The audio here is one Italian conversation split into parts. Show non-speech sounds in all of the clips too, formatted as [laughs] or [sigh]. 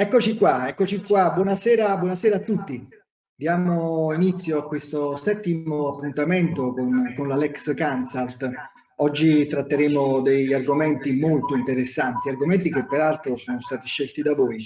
Eccoci qua, eccoci qua. Buonasera, buonasera a tutti. Diamo inizio a questo settimo appuntamento con, con la Lex. Oggi tratteremo degli argomenti molto interessanti, argomenti che peraltro sono stati scelti da voi.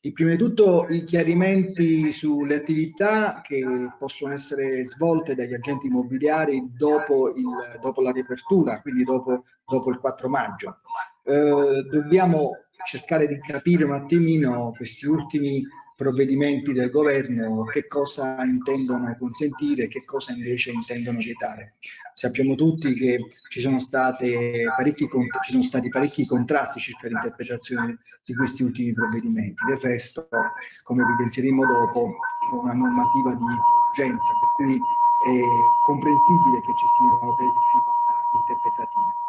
E prima di tutto i chiarimenti sulle attività che possono essere svolte dagli agenti immobiliari dopo, il, dopo la riapertura, quindi dopo, dopo il 4 maggio. Eh, dobbiamo cercare di capire un attimino questi ultimi provvedimenti del governo, che cosa intendono consentire, che cosa invece intendono vietare. Sappiamo tutti che ci sono, state parecchi, ci sono stati parecchi contrasti circa l'interpretazione di questi ultimi provvedimenti. Del resto, come evidenzieremo dopo, è una normativa di urgenza, per cui è comprensibile che ci siano delle difficoltà interpretative.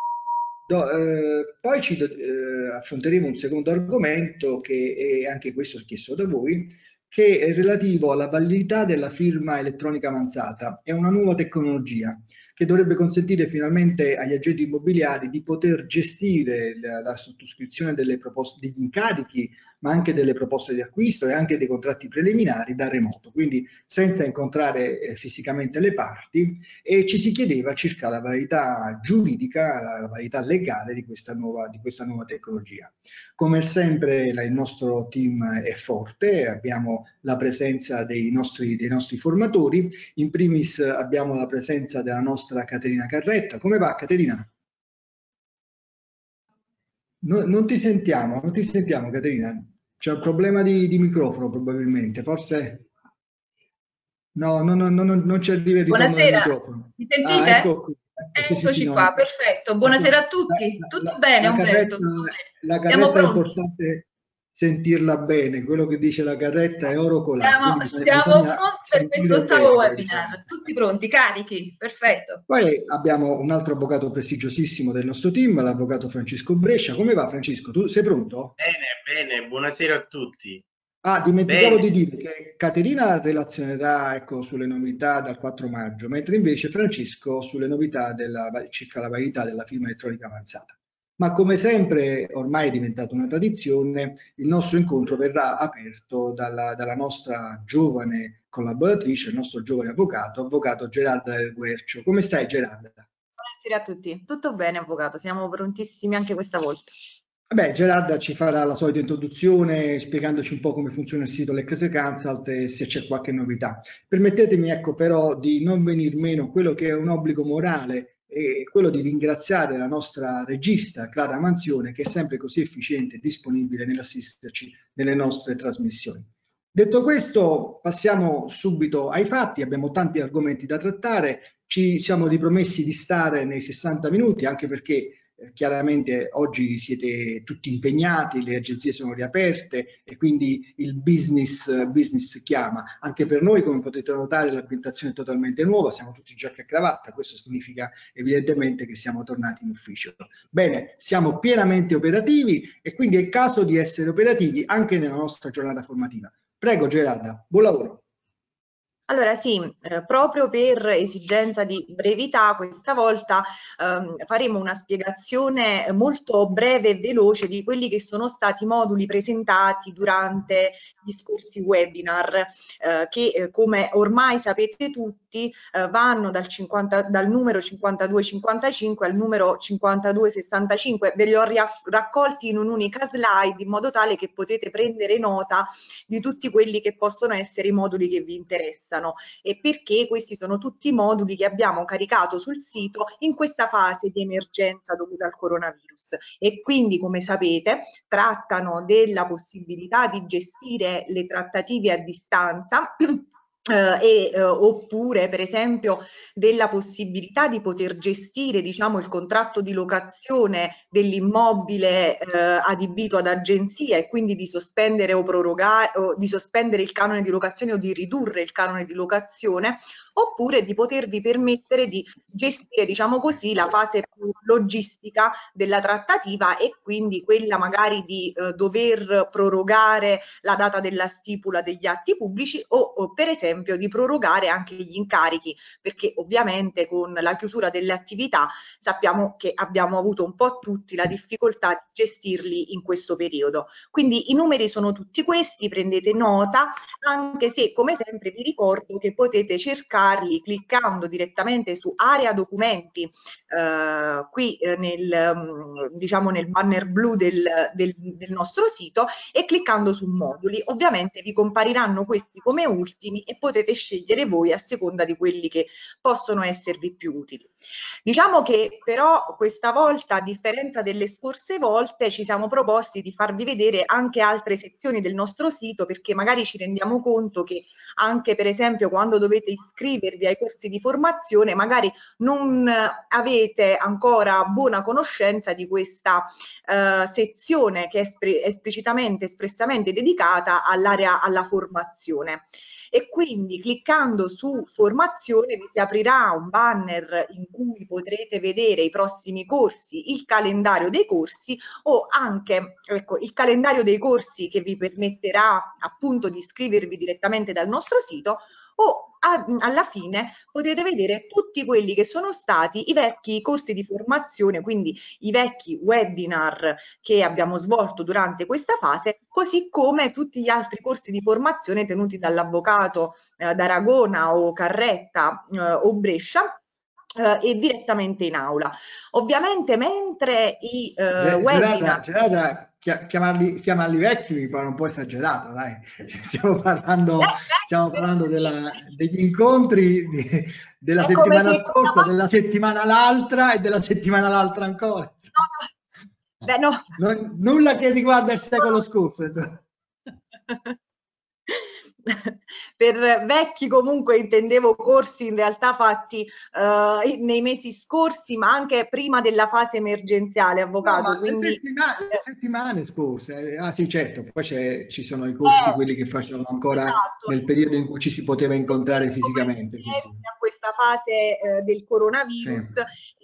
Do, eh, poi ci, eh, affronteremo un secondo argomento che è anche questo chiesto da voi, che è relativo alla validità della firma elettronica avanzata. È una nuova tecnologia che dovrebbe consentire finalmente agli agenti immobiliari di poter gestire la, la sottoscrizione proposte, degli incarichi, ma anche delle proposte di acquisto e anche dei contratti preliminari da remoto, quindi senza incontrare eh, fisicamente le parti e ci si chiedeva circa la validità giuridica, la validità legale di questa nuova, di questa nuova tecnologia. Come sempre il nostro team è forte, abbiamo la presenza dei nostri, dei nostri formatori, in primis abbiamo la presenza della nostra Caterina Carretta. Come va Caterina? No, non ti sentiamo, non ti sentiamo Caterina. C'è un problema di, di, microfono probabilmente, forse... No, no, no, no non ci arriva il Buonasera, mi sentite? Ah, ecco Eccoci sì, sì, qua, no. perfetto. Buonasera a tutti. La, Tutto la, bene, la Umberto? La carretta è importante sentirla bene. Quello che dice la carretta è oro colato. Siamo, siamo pronti per questo ottavo webinar. Diciamo. Tutti pronti, carichi, perfetto. Poi abbiamo un altro avvocato prestigiosissimo del nostro team, l'avvocato Francesco Brescia. Come va Francesco? Tu sei pronto? Bene, bene. Buonasera a tutti. Ah, dimenticavo Bene. di dire che Caterina relazionerà ecco, sulle novità dal 4 maggio, mentre invece Francesco sulle novità della, circa la validità della firma elettronica avanzata. Ma come sempre, ormai è diventata una tradizione, il nostro incontro verrà aperto dalla, dalla nostra giovane collaboratrice, il nostro giovane avvocato, avvocato Gerarda del Guercio. Come stai Gerarda? Buonasera a tutti, tutto bene avvocato, siamo prontissimi anche questa volta. Beh, Gerarda ci farà la solita introduzione spiegandoci un po' come funziona il sito Lex Consult e se c'è qualche novità. Permettetemi ecco però di non venir meno quello che è un obbligo morale e quello di ringraziare la nostra regista Clara Manzione che è sempre così efficiente e disponibile nell'assisterci nelle nostre trasmissioni. Detto questo, passiamo subito ai fatti, abbiamo tanti argomenti da trattare, ci siamo ripromessi di stare nei 60 minuti anche perché chiaramente oggi siete tutti impegnati, le agenzie sono riaperte e quindi il business, business chiama. Anche per noi, come potete notare, l'ambientazione è totalmente nuova, siamo tutti giacca e cravatta, questo significa evidentemente che siamo tornati in ufficio. Bene, siamo pienamente operativi e quindi è il caso di essere operativi anche nella nostra giornata formativa. Prego Gerarda, buon lavoro. Allora sì, eh, proprio per esigenza di brevità, questa volta ehm, faremo una spiegazione molto breve e veloce di quelli che sono stati i moduli presentati durante gli scorsi webinar, eh, che eh, come ormai sapete tutti eh, vanno dal, 50, dal numero 5255 al numero 5265. Ve li ho raccolti in un'unica slide in modo tale che potete prendere nota di tutti quelli che possono essere i moduli che vi interessano e perché questi sono tutti i moduli che abbiamo caricato sul sito in questa fase di emergenza dovuta al coronavirus e quindi come sapete trattano della possibilità di gestire le trattative a distanza [clears throat] Uh, e, uh, oppure per esempio della possibilità di poter gestire diciamo il contratto di locazione dell'immobile uh, adibito ad agenzia e quindi di sospendere o prorogare o di sospendere il canone di locazione o di ridurre il canone di locazione oppure di potervi permettere di gestire, diciamo così, la fase più logistica della trattativa e quindi quella magari di eh, dover prorogare la data della stipula degli atti pubblici o, o per esempio di prorogare anche gli incarichi, perché ovviamente con la chiusura delle attività sappiamo che abbiamo avuto un po' tutti la difficoltà di gestirli in questo periodo. Quindi i numeri sono tutti questi, prendete nota, anche se come sempre vi ricordo che potete cercarli cliccando direttamente su area documenti eh, qui eh, nel, mm, diciamo nel banner blu del, del, del nostro sito e cliccando su moduli. Ovviamente vi compariranno questi come ultimi e potrete scegliere voi a seconda di quelli che possono esservi più utili. Diciamo che però questa volta, a differenza delle scorse volte, ci siamo proposti di farvi vedere anche altre sezioni del nostro sito perché magari ci rendiamo conto che anche per esempio quando dovete iscrivervi ai corsi di formazione magari non avete ancora buona conoscenza di questa eh, sezione che è esplicitamente, espressamente dedicata all'area alla formazione. E quindi cliccando su formazione vi si aprirà un banner in cui potrete vedere i prossimi corsi, il calendario dei corsi o anche ecco, il calendario dei corsi che vi permetterà appunto di iscrivervi direttamente dal nostro sito o a, alla fine potete vedere tutti quelli che sono stati i vecchi corsi di formazione, quindi i vecchi webinar che abbiamo svolto durante questa fase, così come tutti gli altri corsi di formazione tenuti dall'avvocato eh, d'Aragona o Carretta eh, o Brescia Uh, e direttamente in aula. Ovviamente mentre i uh, webinar... Gerarda, chiamarli, chiamarli, vecchi mi pare un po' esagerato, dai. [laughs] Stiamo parlando, eh, stiamo parlando della, degli incontri di, della settimana scorsa, no. della settimana l'altra e della settimana l'altra ancora. No, no. Beh, no. Non, nulla che riguarda il secolo scorso. [laughs] [laughs] per vecchi comunque intendevo corsi in realtà fatti uh, nei mesi scorsi ma anche prima della fase emergenziale avvocato no, quindi... settimane, settimane, scorse ah sì certo poi ci sono i corsi eh, quelli che facevano ancora esatto. nel periodo in cui ci si poteva incontrare fisicamente sì, sì. a questa fase eh, del coronavirus sì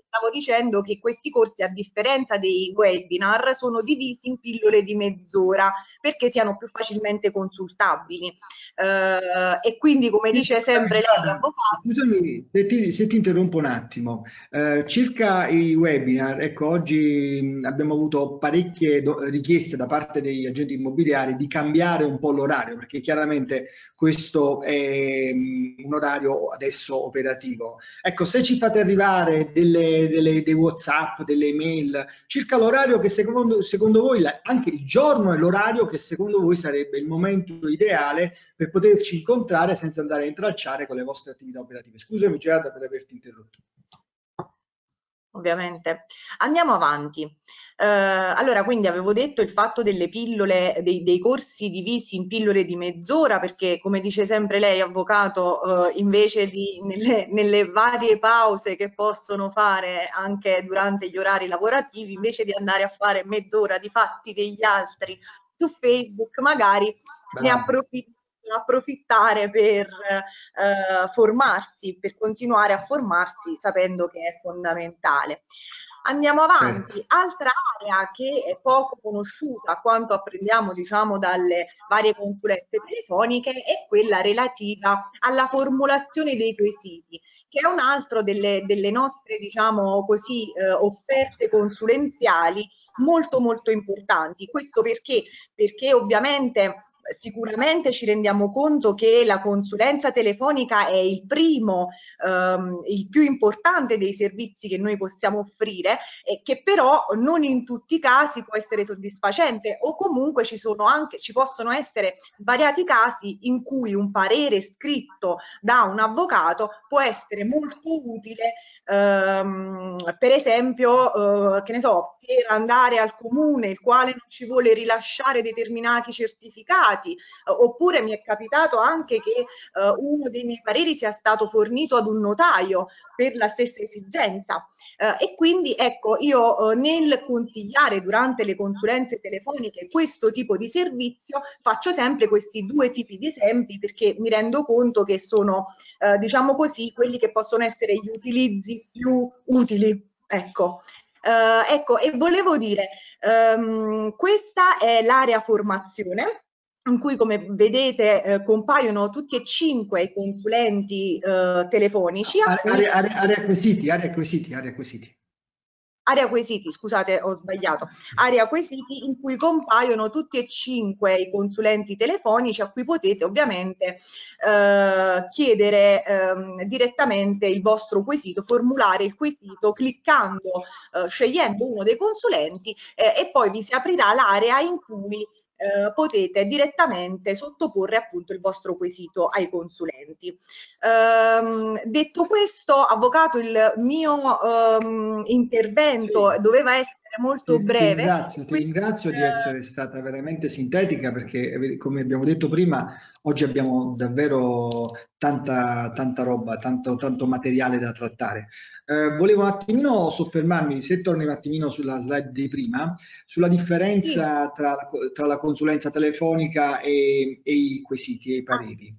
stavo dicendo che questi corsi, a differenza dei webinar, sono divisi in pillole di mezz'ora perché siano più facilmente consultabili. Eh, e quindi, come dice sempre lei, avvocato... Scusami se ti, se ti interrompo un attimo. Eh, circa i webinar, ecco, oggi abbiamo avuto parecchie richieste da parte degli agenti immobiliari di cambiare un po' l'orario, perché chiaramente questo è un orario adesso operativo. Ecco, se ci fate arrivare delle delle, dei WhatsApp, delle email, circa l'orario che secondo, secondo voi, anche il giorno e l'orario che secondo voi sarebbe il momento ideale per poterci incontrare senza andare a intralciare con le vostre attività operative. Scusami Gerarda per averti interrotto ovviamente. Andiamo avanti. Eh, allora, quindi avevo detto il fatto delle pillole, dei, dei, corsi divisi in pillole di mezz'ora, perché come dice sempre lei, avvocato, eh, invece di nelle, nelle, varie pause che possono fare anche durante gli orari lavorativi, invece di andare a fare mezz'ora di fatti degli altri su Facebook, magari Bravo. ne approfitta approfittare per eh, formarsi, per continuare a formarsi sapendo che è fondamentale. Andiamo avanti. Certo. Altra area che è poco conosciuta quanto apprendiamo diciamo dalle varie consulenze telefoniche è quella relativa alla formulazione dei quesiti, che è un altro delle, delle nostre diciamo così eh, offerte consulenziali molto molto importanti. Questo perché? Perché ovviamente sicuramente ci rendiamo conto che la consulenza telefonica è il primo, ehm, il più importante dei servizi che noi possiamo offrire e che però non in tutti i casi può essere soddisfacente o comunque ci sono anche, ci possono essere svariati casi in cui un parere scritto da un avvocato può essere molto utile ehm, per esempio, eh, che ne so, per andare al comune il quale non ci vuole rilasciare determinati certificati, eh, oppure mi è capitato anche che eh, uno dei miei pareri sia stato fornito ad un notaio per la stessa esigenza. Eh, e quindi ecco, io nel consigliare durante le consulenze telefoniche questo tipo di servizio faccio sempre questi due tipi di esempi perché mi rendo conto che sono, diciamo così, quelli che possono essere gli utilizzi più utili. Ecco. Uh, ecco, e volevo dire, um, questa è l'area formazione in cui come vedete eh, compaiono tutti e cinque i consulenti eh, telefonici. Area, area, area acquisiti, area acquisiti, area acquisiti area quesiti, scusate ho sbagliato, area quesiti in cui compaiono tutti e cinque i consulenti telefonici a cui potete ovviamente eh, chiedere eh, direttamente il vostro quesito, formulare il quesito cliccando, eh, scegliendo uno dei consulenti eh, e poi vi si aprirà l'area in cui eh, potete direttamente sottoporre appunto il vostro quesito ai consulenti. Ehm, detto questo, avvocato, il mio ehm, intervento sì. doveva essere molto ti, breve. Ti ringrazio, ti ringrazio di essere stata veramente sintetica perché come abbiamo detto prima oggi abbiamo davvero tanta, tanta roba, tanto, tanto materiale da trattare. Eh, volevo un attimino soffermarmi, se torni un attimino sulla slide di prima, sulla differenza sì. tra, la, tra, la, consulenza telefonica e, e i quesiti e i pareri.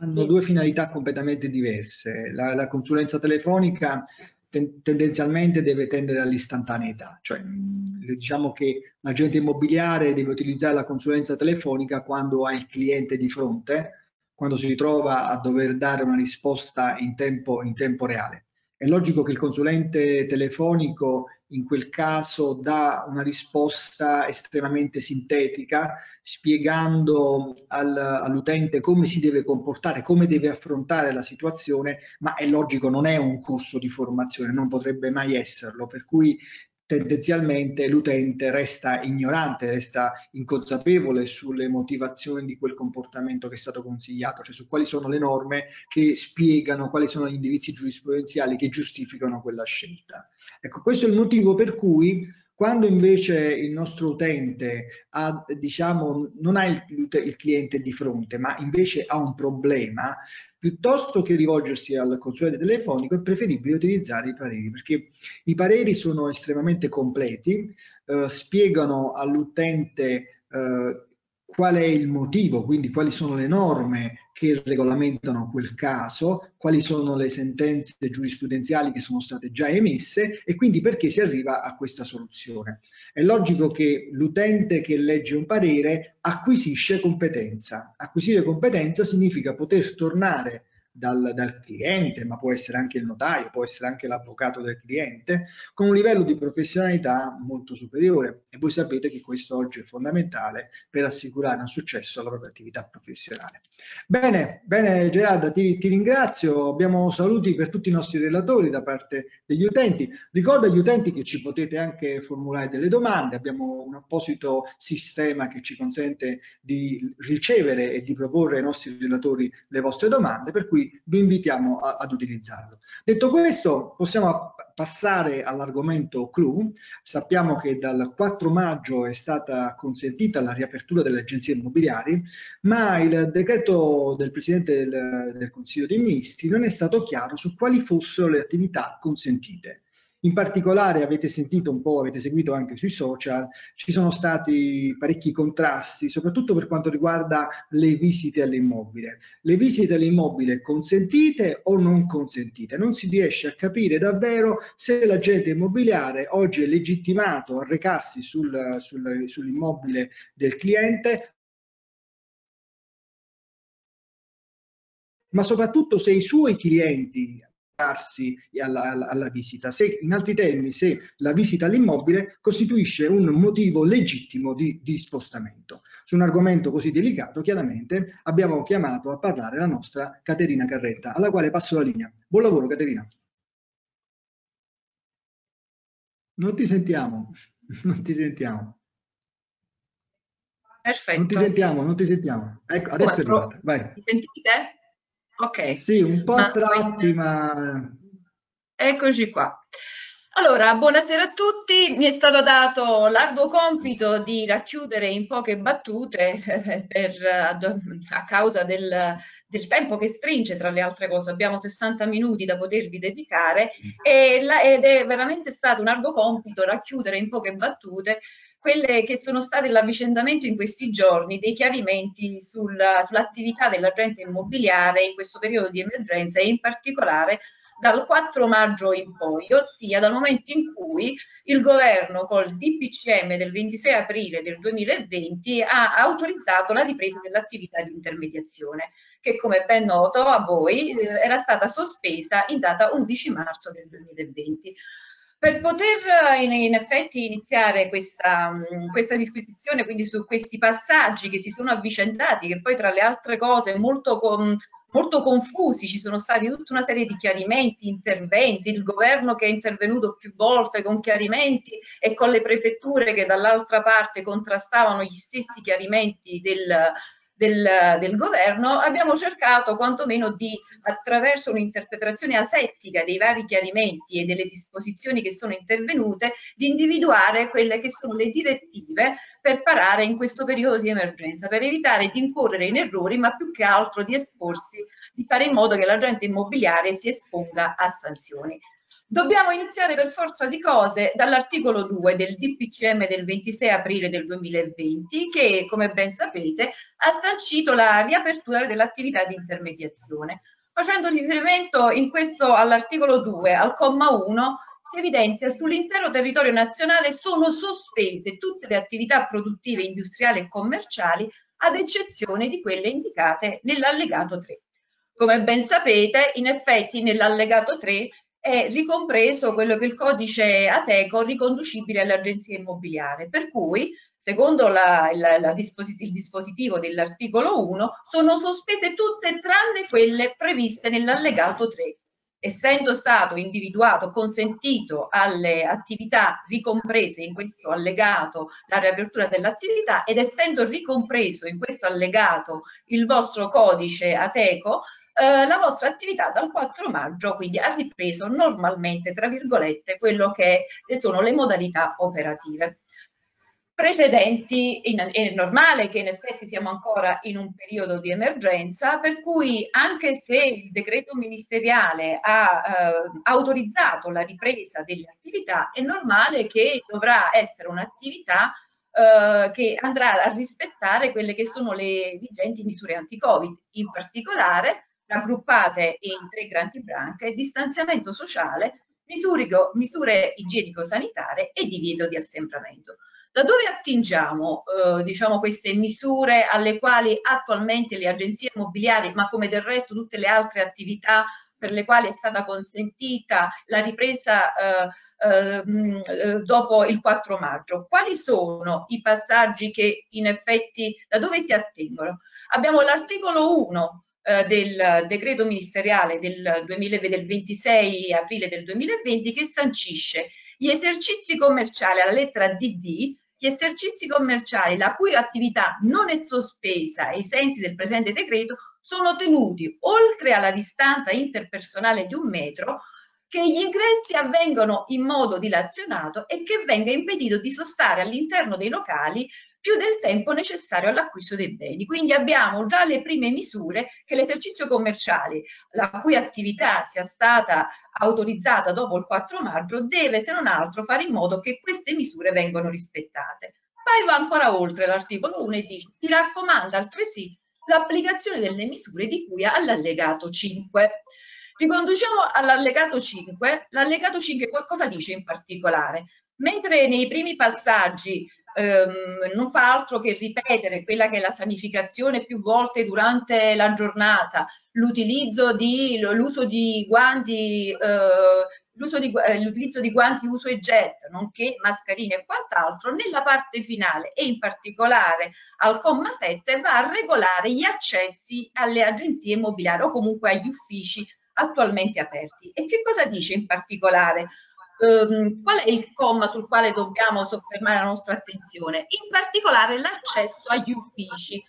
Hanno sì. due finalità completamente diverse. La, la consulenza telefonica ten, tendenzialmente deve tendere all'istantaneità, cioè diciamo che l'agente immobiliare deve utilizzare la consulenza telefonica quando ha il cliente di fronte, quando si ritrova a dover dare una risposta in tempo, in tempo reale. È logico che il consulente telefonico in quel caso dà una risposta estremamente sintetica, spiegando al, all'utente come si deve comportare, come deve affrontare la situazione, ma è logico, non è un corso di formazione, non potrebbe mai esserlo, per cui tendenzialmente l'utente resta ignorante, resta inconsapevole sulle motivazioni di quel comportamento che è stato consigliato, cioè su quali sono le norme che spiegano quali sono gli indirizzi giurisprudenziali che giustificano quella scelta. Ecco, questo è il motivo per cui quando invece il nostro utente ha, diciamo, non ha il, il, cliente di fronte, ma invece ha un problema, piuttosto che rivolgersi al consulente telefonico è preferibile utilizzare i pareri, perché i pareri sono estremamente completi, eh, spiegano all'utente eh, qual è il motivo, quindi quali sono le norme che regolamentano quel caso, quali sono le sentenze giurisprudenziali che sono state già emesse e quindi perché si arriva a questa soluzione. È logico che l'utente che legge un parere acquisisce competenza. Acquisire competenza significa poter tornare dal, dal, cliente, ma può essere anche il notaio, può essere anche l'avvocato del cliente, con un livello di professionalità molto superiore. E voi sapete che questo oggi è fondamentale per assicurare un successo alla propria attività professionale. Bene, bene Gerarda, ti, ti ringrazio. Abbiamo saluti per tutti i nostri relatori da parte degli utenti. Ricordo agli utenti che ci potete anche formulare delle domande. Abbiamo un apposito sistema che ci consente di ricevere e di proporre ai nostri relatori le vostre domande, per cui vi invitiamo a, ad utilizzarlo. Detto questo, possiamo passare all'argomento clou. Sappiamo che dal 4 maggio è stata consentita la riapertura delle agenzie immobiliari, ma il decreto del Presidente del, del Consiglio dei Ministri non è stato chiaro su quali fossero le attività consentite. In particolare avete sentito un po', avete seguito anche sui social, ci sono stati parecchi contrasti, soprattutto per quanto riguarda le visite all'immobile. Le visite all'immobile consentite o non consentite? Non si riesce a capire davvero se l'agente immobiliare oggi è legittimato a recarsi sul, sul, sull'immobile del cliente ma soprattutto se i suoi clienti alla, alla, alla, visita. Se, in altri termini, se la visita all'immobile costituisce un motivo legittimo di, di, spostamento. Su un argomento così delicato, chiaramente, abbiamo chiamato a parlare la nostra Caterina Carretta, alla quale passo la linea. Buon lavoro, Caterina. Non ti sentiamo, [laughs] non ti sentiamo. Perfetto. Non ti sentiamo, non ti sentiamo. Ecco, adesso Come, è arrivata. Vai. Mi sentite? Ok. Sì, un po' a tratti, ma... Eccoci qua. Allora, buonasera a tutti. Mi è stato dato l'arduo compito di racchiudere in poche battute [laughs] per, a causa del, del, tempo che stringe tra le altre cose. Abbiamo 60 minuti da potervi dedicare e la, ed è veramente stato un arduo compito racchiudere in poche battute quelle che sono state l'avvicendamento in questi giorni dei chiarimenti sul, sull'attività dell'agente immobiliare in questo periodo di emergenza e in particolare dal 4 maggio in poi, ossia dal momento in cui il governo col DPCM del 26 aprile del 2020 ha autorizzato la ripresa dell'attività di intermediazione, che come ben noto a voi eh, era stata sospesa in data 11 marzo del 2020. Per poter in, in effetti iniziare questa, questa, disquisizione, quindi su questi passaggi che si sono avvicendati, che poi tra le altre cose molto, molto confusi, ci sono stati tutta una serie di chiarimenti, interventi, il governo che è intervenuto più volte con chiarimenti e con le prefetture che dall'altra parte contrastavano gli stessi chiarimenti del, del, del, governo, abbiamo cercato quantomeno di, attraverso un'interpretazione asettica dei vari chiarimenti e delle disposizioni che sono intervenute, di individuare quelle che sono le direttive per parare in questo periodo di emergenza, per evitare di incorrere in errori, ma più che altro di esporsi, di fare in modo che l'agente immobiliare si esponga a sanzioni. Dobbiamo iniziare per forza di cose dall'articolo 2 del DPCM del 26 aprile del 2020 che, come ben sapete, ha sancito la riapertura dell'attività di intermediazione. Facendo riferimento in questo all'articolo 2, al comma 1, si evidenzia sull'intero territorio nazionale sono sospese tutte le attività produttive, industriali e commerciali, ad eccezione di quelle indicate nell'allegato 3. Come ben sapete, in effetti nell'allegato 3 è ricompreso quello che il codice ATECO riconducibile all'agenzia immobiliare, per cui, secondo la, la, la disposit il dispositivo dell'articolo 1, sono sospese tutte tranne quelle previste nell'allegato 3. Essendo stato individuato, consentito alle attività ricomprese in questo allegato la riapertura dell'attività ed essendo ricompreso in questo allegato il vostro codice ATECO, eh, la vostra attività dal 4 maggio quindi ha ripreso normalmente, tra virgolette, quello che sono le modalità operative. Precedenti, è normale che in effetti siamo ancora in un periodo di emergenza, per cui anche se il decreto ministeriale ha eh, autorizzato la ripresa delle attività, è normale che dovrà essere un'attività eh, che andrà a rispettare quelle che sono le vigenti misure anti-Covid, in particolare raggruppate in tre grandi branche, distanziamento sociale, misure, igienico-sanitarie e divieto di assembramento. Da dove attingiamo eh, diciamo, queste misure alle quali attualmente le agenzie immobiliari, ma come del resto tutte le altre attività per le quali è stata consentita la ripresa eh, ehm, eh, dopo il 4 maggio. Quali sono i passaggi che in effetti da dove si attengono? Abbiamo l'articolo 1 eh, del decreto ministeriale del, 2000, del 26 aprile del 2020 che sancisce gli esercizi commerciali alla lettera DD gli esercizi commerciali la cui attività non è sospesa ai sensi del presente decreto sono tenuti oltre alla distanza interpersonale di un metro che gli ingressi avvengano in modo dilazionato e che venga impedito di sostare all'interno dei locali più del tempo necessario all'acquisto dei beni. Quindi abbiamo già le prime misure che l'esercizio commerciale, la cui attività sia stata autorizzata dopo il 4 maggio, deve se non altro fare in modo che queste misure vengano rispettate. Poi va ancora oltre l'articolo 1 e dice si raccomanda altresì l'applicazione delle misure di cui all'allegato 5. Riconduciamo all'allegato 5. L'allegato 5 cosa dice in particolare? Mentre nei primi passaggi ehm, non fa altro che ripetere quella che è la sanificazione più volte durante la giornata, l'utilizzo di, l'uso di guanti, eh, di, eh, l'utilizzo di guanti uso e getto, nonché mascherine e quant'altro, nella parte finale e in particolare al comma 7 va a regolare gli accessi alle agenzie immobiliari o comunque agli uffici attualmente aperti. E che cosa dice in particolare? Ehm, qual è il comma sul quale dobbiamo soffermare la nostra attenzione? In particolare l'accesso agli uffici.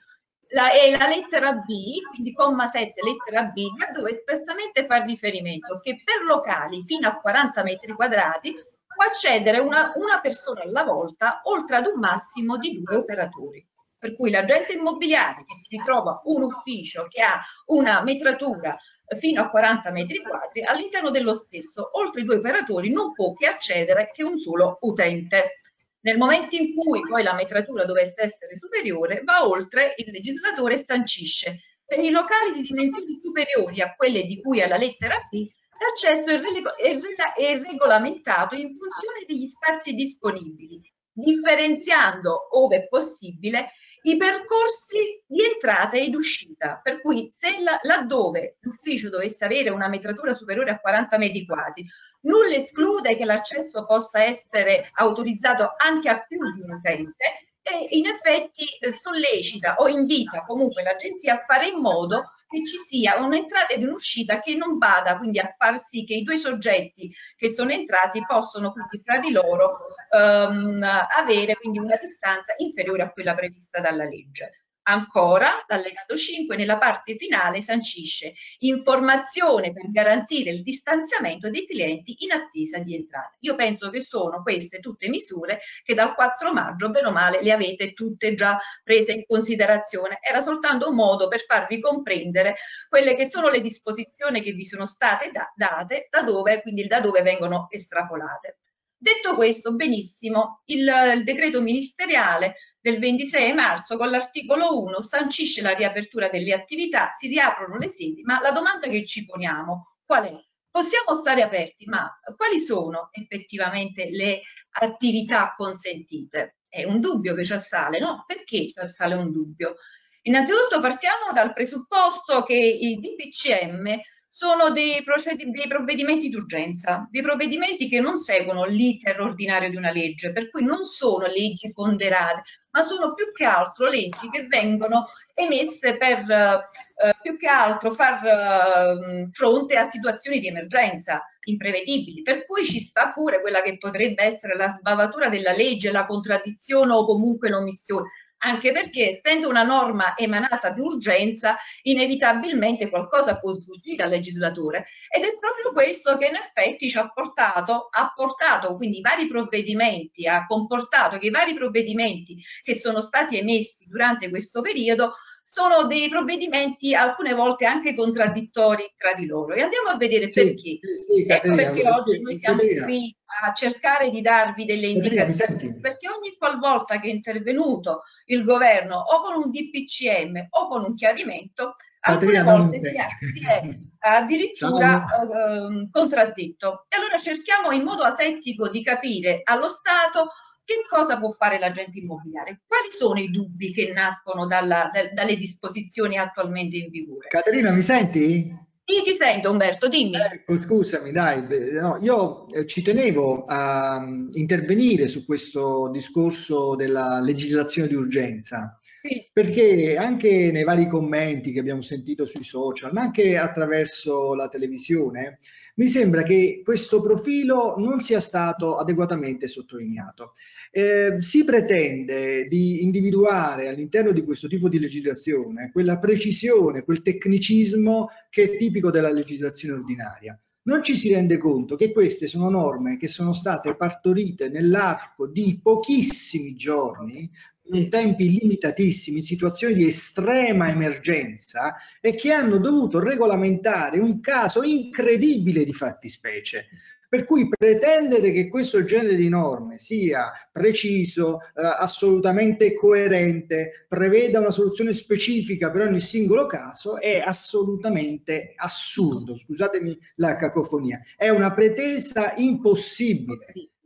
La, è la lettera B, quindi comma 7, lettera B, dove espressamente fa riferimento che per locali fino a 40 metri quadrati può accedere una, una persona alla volta, oltre ad un massimo di due operatori. Per cui l'agente immobiliare che si ritrova un ufficio che ha una metratura fino a 40 metri quadri, all'interno dello stesso, oltre i due operatori, non può che accedere che un solo utente. Nel momento in cui poi la metratura dovesse essere superiore, va oltre, il legislatore stancisce per i locali di dimensioni superiori a quelle di cui alla lettera B L'accesso è, regolamentato in funzione degli spazi disponibili, differenziando, ove possibile, i percorsi di entrata ed uscita, per cui se la, laddove l'ufficio dovesse avere una metratura superiore a 40 metri quadri, nulla esclude che l'accesso possa essere autorizzato anche a più di un utente e in effetti eh, sollecita o invita comunque l'agenzia a fare in modo che ci sia un'entrata ed un'uscita che non vada quindi a far sì che i due soggetti che sono entrati possono quindi fra di loro um, avere quindi una distanza inferiore a quella prevista dalla legge. Ancora, l'allegato 5 nella parte finale sancisce informazione per garantire il distanziamento dei clienti in attesa di entrata. Io penso che sono queste tutte misure che dal 4 maggio, bene o male, le avete tutte già prese in considerazione. Era soltanto un modo per farvi comprendere quelle che sono le disposizioni che vi sono state da date, da dove, quindi da dove vengono estrapolate. Detto questo, benissimo, il, il decreto ministeriale del 26 marzo con l'articolo 1 sancisce la riapertura delle attività, si riaprono le sedi, ma la domanda che ci poniamo qual è? Possiamo stare aperti, ma quali sono effettivamente le attività consentite? È un dubbio che ci assale, no? Perché ci assale un dubbio? Innanzitutto partiamo dal presupposto che il DPCM sono dei, dei provvedimenti d'urgenza, dei provvedimenti che non seguono l'iter ordinario di una legge, per cui non sono leggi ponderate, ma sono più che altro leggi che vengono emesse per eh, più che altro far eh, fronte a situazioni di emergenza imprevedibili, per cui ci sta pure quella che potrebbe essere la sbavatura della legge, la contraddizione o comunque l'omissione anche perché essendo una norma emanata d'urgenza, inevitabilmente qualcosa può sfuggire al legislatore. Ed è proprio questo che in effetti ci ha portato, ha portato quindi i vari provvedimenti, ha comportato che i vari provvedimenti che sono stati emessi durante questo periodo sono dei provvedimenti alcune volte anche contraddittori tra di loro e andiamo a vedere sì, perché. Sì, ecco perché oggi noi siamo qui a cercare di darvi delle indicazioni, perché ogni qualvolta che è intervenuto il governo o con un DPCM o con un chiarimento, alcune volte si è, si è, addirittura eh, contraddetto. E allora cerchiamo in modo asettico di capire allo Stato che cosa può fare l'agente immobiliare? Quali sono i dubbi che nascono dalla, da, dalle disposizioni attualmente in vigore? Caterina, mi senti? Sì, ti sento Umberto, dimmi. Ecco, scusami, dai, no, io eh, ci tenevo a um, intervenire su questo discorso della legislazione di urgenza. Sì. Perché anche nei vari commenti che abbiamo sentito sui social, ma anche attraverso la televisione, mi sembra che questo profilo non sia stato adeguatamente sottolineato. Eh, si pretende di individuare all'interno di questo tipo di legislazione quella precisione, quel tecnicismo che è tipico della legislazione ordinaria. Non ci si rende conto che queste sono norme che sono state partorite nell'arco di pochissimi giorni in tempi limitatissimi, in situazioni di estrema emergenza e che hanno dovuto regolamentare un caso incredibile di fattispecie. Per cui pretendere che questo genere di norme sia preciso, eh, assolutamente coerente, preveda una soluzione specifica per ogni singolo caso è assolutamente assurdo, scusatemi la cacofonia, è una pretesa impossibile.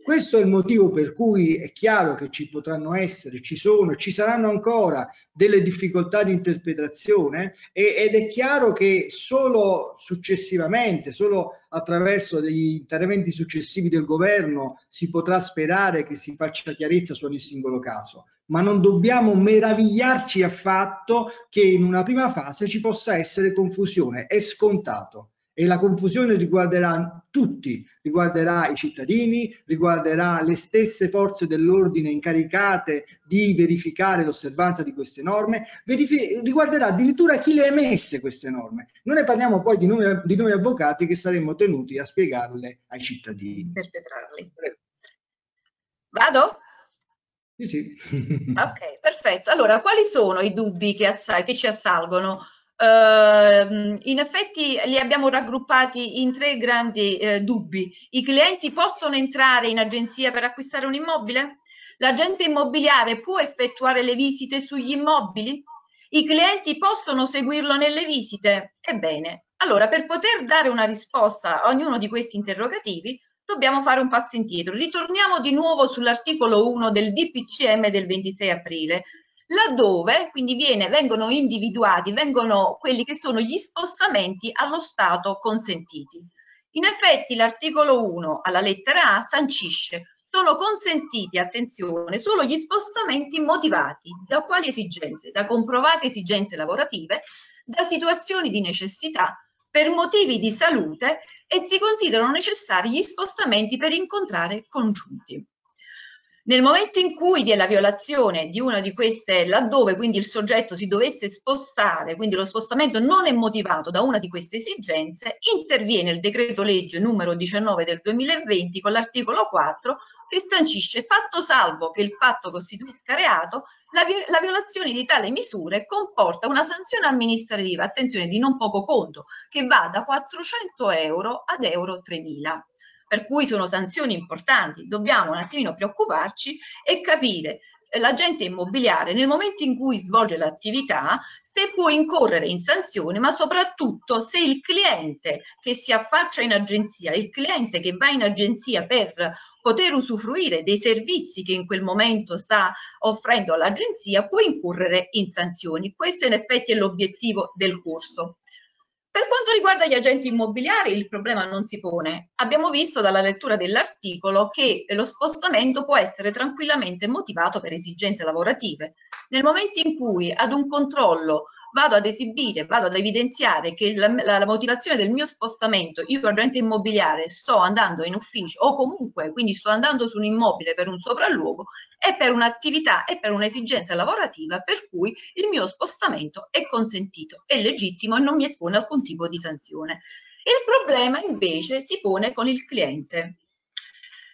Questo è il motivo per cui è chiaro che ci potranno essere, ci sono, ci saranno ancora delle difficoltà di interpretazione ed è chiaro che solo successivamente, solo attraverso degli interventi successivi del governo si potrà sperare che si faccia chiarezza su ogni singolo caso. Ma non dobbiamo meravigliarci affatto che in una prima fase ci possa essere confusione, è scontato e la confusione riguarderà tutti, riguarderà i cittadini, riguarderà le stesse forze dell'ordine incaricate di verificare l'osservanza di queste norme, riguarderà addirittura chi le ha emesse queste norme. Non ne parliamo poi di noi, di noi avvocati che saremmo tenuti a spiegarle ai cittadini. Interpretarle. Vado? Sì, sì. ok, perfetto. Allora, quali sono i dubbi che, che ci assalgono? Uh, in effetti li abbiamo raggruppati in tre grandi eh, dubbi. I clienti possono entrare in agenzia per acquistare un immobile? L'agente immobiliare può effettuare le visite sugli immobili? I clienti possono seguirlo nelle visite? Ebbene, allora per poter dare una risposta a ognuno di questi interrogativi dobbiamo fare un passo indietro. Ritorniamo di nuovo sull'articolo 1 del DPCM del 26 aprile, laddove quindi viene, vengono individuati, vengono quelli che sono gli spostamenti allo Stato consentiti. In effetti l'articolo 1 alla lettera A sancisce sono consentiti, attenzione, solo gli spostamenti motivati da quali esigenze? Da comprovate esigenze lavorative, da situazioni di necessità, per motivi di salute e si considerano necessari gli spostamenti per incontrare congiunti. Nel momento in cui vi è la violazione di una di queste, laddove quindi il soggetto si dovesse spostare, quindi lo spostamento non è motivato da una di queste esigenze, interviene il decreto legge numero 19 del 2020 con l'articolo 4 che sancisce fatto salvo che il fatto costituisca reato, la, vi la, violazione di tale misure comporta una sanzione amministrativa, attenzione, di non poco conto, che va da 400 euro ad euro 3.000 per cui sono sanzioni importanti, dobbiamo un attimino preoccuparci e capire eh, l'agente immobiliare nel momento in cui svolge l'attività se può incorrere in sanzione, ma soprattutto se il cliente che si affaccia in agenzia, il cliente che va in agenzia per poter usufruire dei servizi che in quel momento sta offrendo all'agenzia, può incorrere in sanzioni. Questo in effetti è l'obiettivo del corso. Per quanto riguarda gli agenti immobiliari il problema non si pone. Abbiamo visto dalla lettura dell'articolo che lo spostamento può essere tranquillamente motivato per esigenze lavorative. Nel momento in cui ad un controllo vado ad esibire, vado ad evidenziare che la, la, la, motivazione del mio spostamento, io agente immobiliare sto andando in ufficio o comunque quindi sto andando su un immobile per un sopralluogo, è per un'attività e per un'esigenza lavorativa per cui il mio spostamento è consentito, è legittimo e non mi espone alcun tipo di sanzione. Il problema invece si pone con il cliente.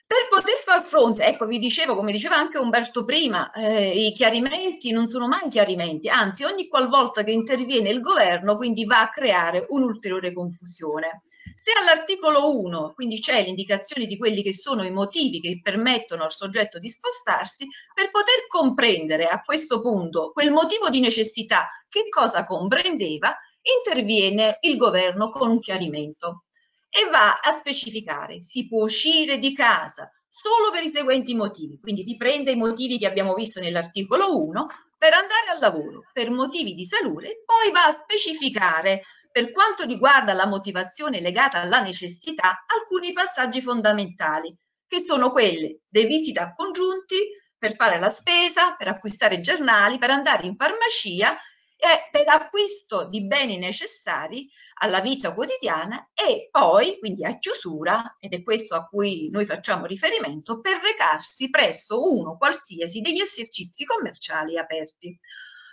Per poter far fronte, ecco vi dicevo, come diceva anche Umberto prima, eh, i chiarimenti non sono mai chiarimenti, anzi ogni qualvolta che interviene il governo quindi va a creare un'ulteriore confusione. Se all'articolo 1 quindi c'è l'indicazione di quelli che sono i motivi che permettono al soggetto di spostarsi, per poter comprendere a questo punto quel motivo di necessità che cosa comprendeva, interviene il governo con un chiarimento e va a specificare. Si può uscire di casa solo per i seguenti motivi, quindi riprende i motivi che abbiamo visto nell'articolo 1 per andare al lavoro per motivi di salute, poi va a specificare per quanto riguarda la motivazione legata alla necessità alcuni passaggi fondamentali che sono quelle dei visite a congiunti per fare la spesa, per acquistare giornali, per andare in farmacia e per acquisto di beni necessari alla vita quotidiana e poi, quindi a chiusura, ed è questo a cui noi facciamo riferimento, per recarsi presso uno qualsiasi degli esercizi commerciali aperti.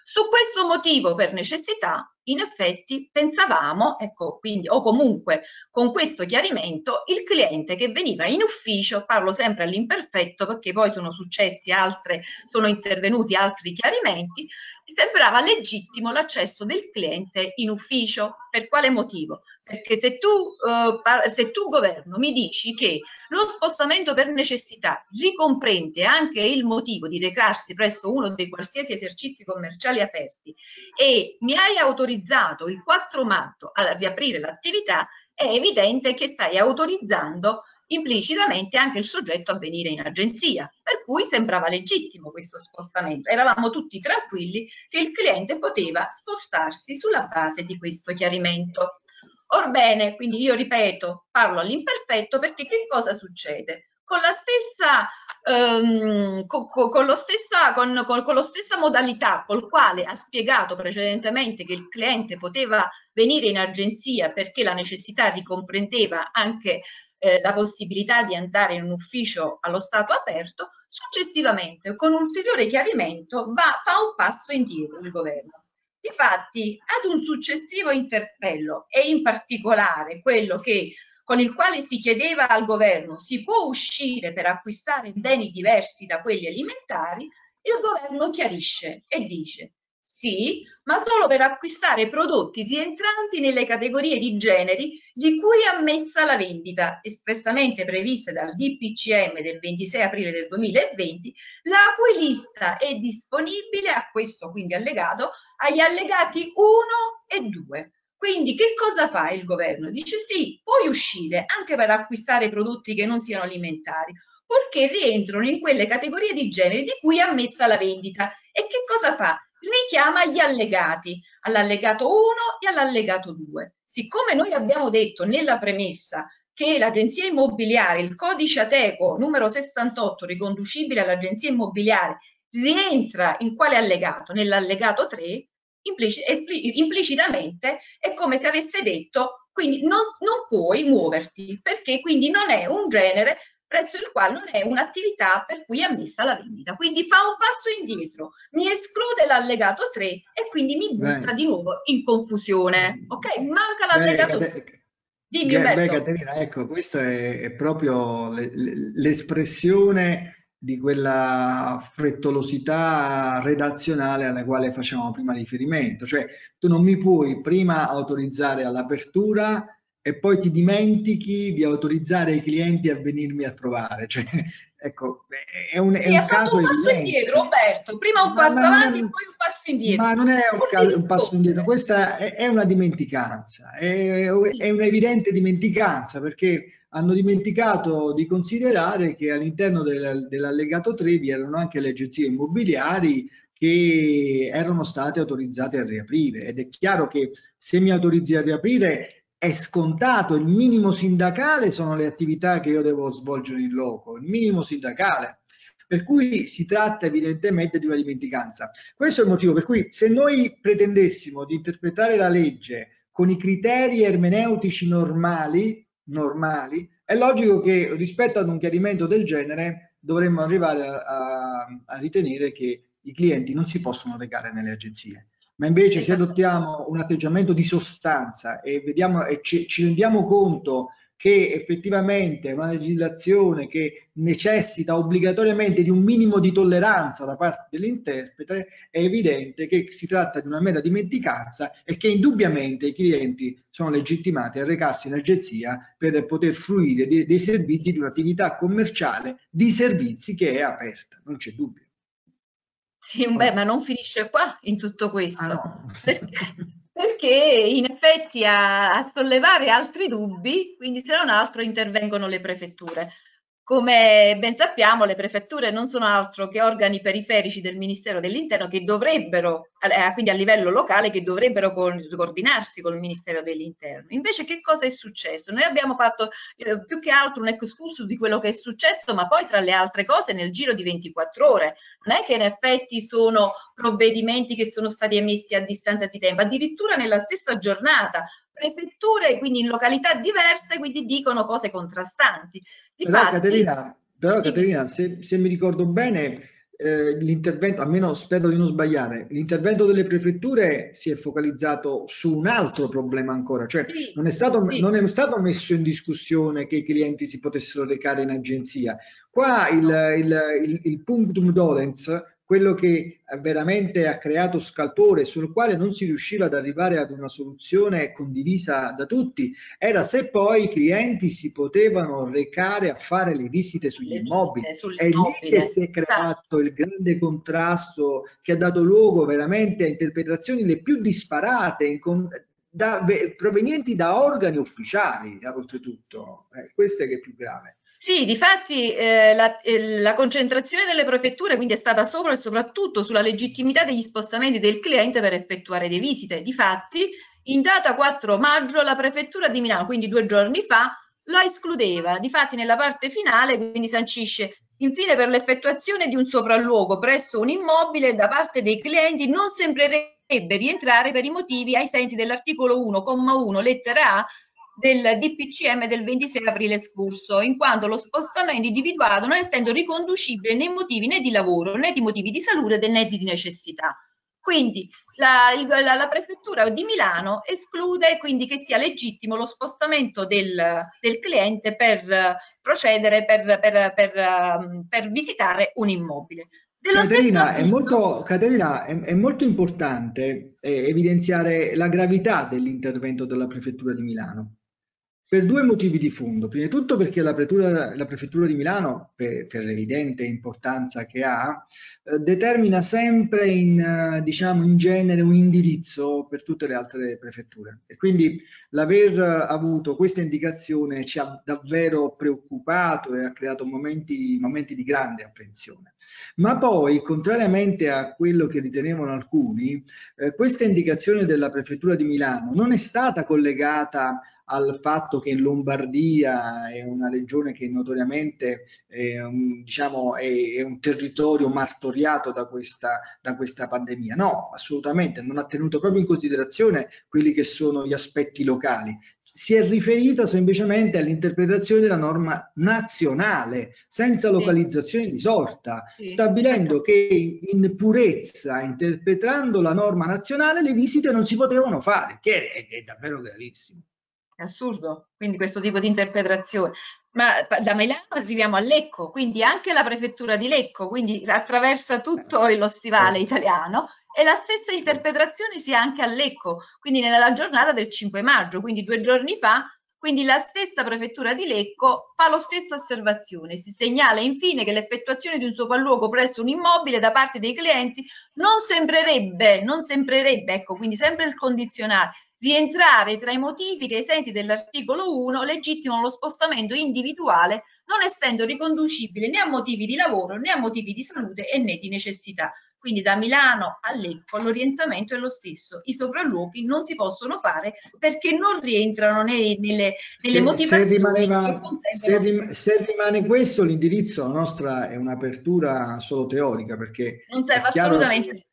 Su questo motivo, per necessità, in effetti pensavamo, ecco, quindi, o comunque con questo chiarimento, il cliente che veniva in ufficio, parlo sempre all'imperfetto perché poi sono successi altre, sono intervenuti altri chiarimenti, sembrava legittimo l'accesso del cliente in ufficio. Per quale motivo? Perché se tu, eh, se tu governo mi dici che lo spostamento per necessità ricomprende anche il motivo di recarsi presso uno dei qualsiasi esercizi commerciali aperti e mi hai autorizzato il 4 maggio a riaprire l'attività, è evidente che stai autorizzando implicitamente anche il soggetto a venire in agenzia, per cui sembrava legittimo questo spostamento. Eravamo tutti tranquilli che il cliente poteva spostarsi sulla base di questo chiarimento. Orbene, quindi io ripeto, parlo all'imperfetto perché che cosa succede? Con la stessa Um, con, con, stessa, con, con, lo stessa modalità col quale ha spiegato precedentemente che il cliente poteva venire in agenzia perché la necessità ricomprendeva anche eh, la possibilità di andare in un ufficio allo stato aperto, successivamente con ulteriore chiarimento va, fa un passo indietro il governo. Difatti, ad un successivo interpello e in particolare quello che, con il quale si chiedeva al governo si può uscire per acquistare beni diversi da quelli alimentari, il governo chiarisce e dice sì, ma solo per acquistare prodotti rientranti nelle categorie di generi di cui è ammessa la vendita, espressamente previste dal DPCM del 26 aprile del 2020, la cui lista è disponibile a questo quindi allegato agli allegati 1 e 2. Quindi che cosa fa il governo? Dice sì, puoi uscire anche per acquistare prodotti che non siano alimentari, purché rientrano in quelle categorie di genere di cui è ammessa la vendita. E che cosa fa? Richiama gli allegati, all'allegato 1 e all'allegato 2. Siccome noi abbiamo detto nella premessa che l'agenzia immobiliare, il codice Ateco numero 68 riconducibile all'agenzia immobiliare rientra in quale allegato? Nell'allegato 3, implicitamente è come se avesse detto quindi non, non puoi muoverti perché quindi non è un genere presso il quale non è un'attività per cui è ammessa la vendita. Quindi fa un passo indietro, mi esclude l'allegato 3 e quindi mi butta beh. di nuovo in confusione. Ok? Manca l'allegato 3. Dimmi beh, beh, Caterina, ecco, questa è, è proprio l'espressione di quella frettolosità redazionale alla quale facevamo prima riferimento, cioè tu non mi puoi prima autorizzare all'apertura e poi ti dimentichi di autorizzare i clienti a venirmi a trovare. Cioè, [laughs] ecco, è un, è un caso un passo evidente. indietro, Roberto. Prima un passo ma avanti, non, poi un passo indietro. Ma non è un, caso, un passo indietro, questa è, è una dimenticanza, è, è un'evidente dimenticanza perché hanno dimenticato di considerare che all'interno del, dell'allegato 3 vi erano anche le agenzie immobiliari che erano state autorizzate a riaprire ed è chiaro che se mi autorizzi a riaprire è scontato, il minimo sindacale sono le attività che io devo svolgere in loco, il minimo sindacale. Per cui si tratta evidentemente di una dimenticanza. Questo è il motivo per cui se noi pretendessimo di interpretare la legge con i criteri ermeneutici normali, normali è logico che rispetto ad un chiarimento del genere dovremmo arrivare a, a, a ritenere che i clienti non si possono recare nelle agenzie ma invece se adottiamo un atteggiamento di sostanza e, vediamo, e ci, ci rendiamo conto che effettivamente è una legislazione che necessita obbligatoriamente di un minimo di tolleranza da parte dell'interprete, è evidente che si tratta di una mera dimenticanza e che indubbiamente i clienti sono legittimati a recarsi in agenzia per poter fruire dei, dei servizi di un'attività commerciale di servizi che è aperta, non c'è dubbio. Sì, beh, ma non finisce qua in tutto questo, ah, no. [laughs] perché, perché, in effetti a, a, sollevare altri dubbi, quindi se non altro intervengono le prefetture. Come ben sappiamo, le prefetture non sono altro che organi periferici del Ministero dell'Interno che dovrebbero, eh, quindi a livello locale, che dovrebbero coordinarsi con il Ministero dell'Interno. Invece che cosa è successo? Noi abbiamo fatto eh, più che altro un excursus di quello che è successo, ma poi tra le altre cose nel giro di 24 ore. Non è che in effetti sono provvedimenti che sono stati emessi a distanza di tempo, addirittura nella stessa giornata prefetture, quindi in località diverse, quindi dicono cose contrastanti. Difatti, però Caterina, però, Caterina se, se, mi ricordo bene, eh, l'intervento, almeno spero di non sbagliare, l'intervento delle prefetture si è focalizzato su un altro problema ancora, cioè sì, non, è stato, sì. non, è stato, messo in discussione che i clienti si potessero recare in agenzia. Qua il, il, il, il punctum dolens quello che veramente ha creato scalpore, sul quale non si riusciva ad arrivare ad una soluzione condivisa da tutti, era se poi i clienti si potevano recare a fare le visite sugli le immobili. Visite È lì che si è creato il grande contrasto che ha dato luogo veramente a interpretazioni le più disparate, da, provenienti da organi ufficiali, oltretutto. Eh, questo è che è più grave. Sì, difatti eh, la, eh, la, concentrazione delle prefetture quindi è stata sopra e soprattutto sulla legittimità degli spostamenti del cliente per effettuare le visite. Difatti, in data 4 maggio la prefettura di Milano, quindi due giorni fa, lo escludeva. Difatti nella parte finale quindi sancisce infine per l'effettuazione di un sopralluogo presso un immobile da parte dei clienti non sembrerebbe rientrare per i motivi ai sensi dell'articolo 1,1 lettera A del DPCM del 26 aprile scorso, in quanto lo spostamento individuato non essendo riconducibile né motivi né di lavoro né di motivi di salute né di necessità. Quindi la, la, la, prefettura di Milano esclude quindi che sia legittimo lo spostamento del, del cliente per procedere, per, per, per, per visitare un immobile. Caterina, è molto, Caterina è, è molto, importante eh, evidenziare la gravità dell'intervento della Prefettura di Milano. Per due motivi di fondo. Prima di tutto perché la prefettura, la prefettura di Milano, per, per l'evidente importanza che ha, eh, determina sempre in, eh, diciamo, in genere un indirizzo per tutte le altre prefetture. E quindi l'aver avuto questa indicazione ci ha davvero preoccupato e ha creato momenti, momenti di grande apprensione. Ma poi, contrariamente a quello che ritenevano alcuni, eh, questa indicazione della prefettura di Milano non è stata collegata al fatto che in Lombardia è una regione che notoriamente è un, diciamo, è, è un territorio martoriato da questa, da questa pandemia. No, assolutamente, non ha tenuto proprio in considerazione quelli che sono gli aspetti locali si è riferita semplicemente all'interpretazione della norma nazionale, senza localizzazione di sorta, sì. stabilendo che in purezza, interpretando la norma nazionale, le visite non si potevano fare, che è, è davvero gravissimo. È assurdo, quindi questo tipo di interpretazione. Ma da Milano arriviamo a Lecco, quindi anche la prefettura di Lecco, quindi attraversa tutto lo stivale italiano e la stessa interpretazione si ha anche a Lecco, quindi nella giornata del 5 maggio, quindi due giorni fa, quindi la stessa prefettura di Lecco fa lo stesso osservazione. Si segnala infine che l'effettuazione di un sopralluogo presso un immobile da parte dei clienti non sembrerebbe, non sembrerebbe, ecco, quindi sempre il condizionale, rientrare tra i motivi che ai sensi dell'articolo 1 legittimano lo spostamento individuale non essendo riconducibile né a motivi di lavoro né a motivi di salute e né di necessità. Quindi da Milano a Lecco l'orientamento è lo stesso, i sopralluoghi non si possono fare perché non rientrano nei, nelle, nelle se, motivazioni. Se, rimaneva, se, rim, se, rimane questo l'indirizzo, la nostra è un'apertura solo teorica perché... Non serve assolutamente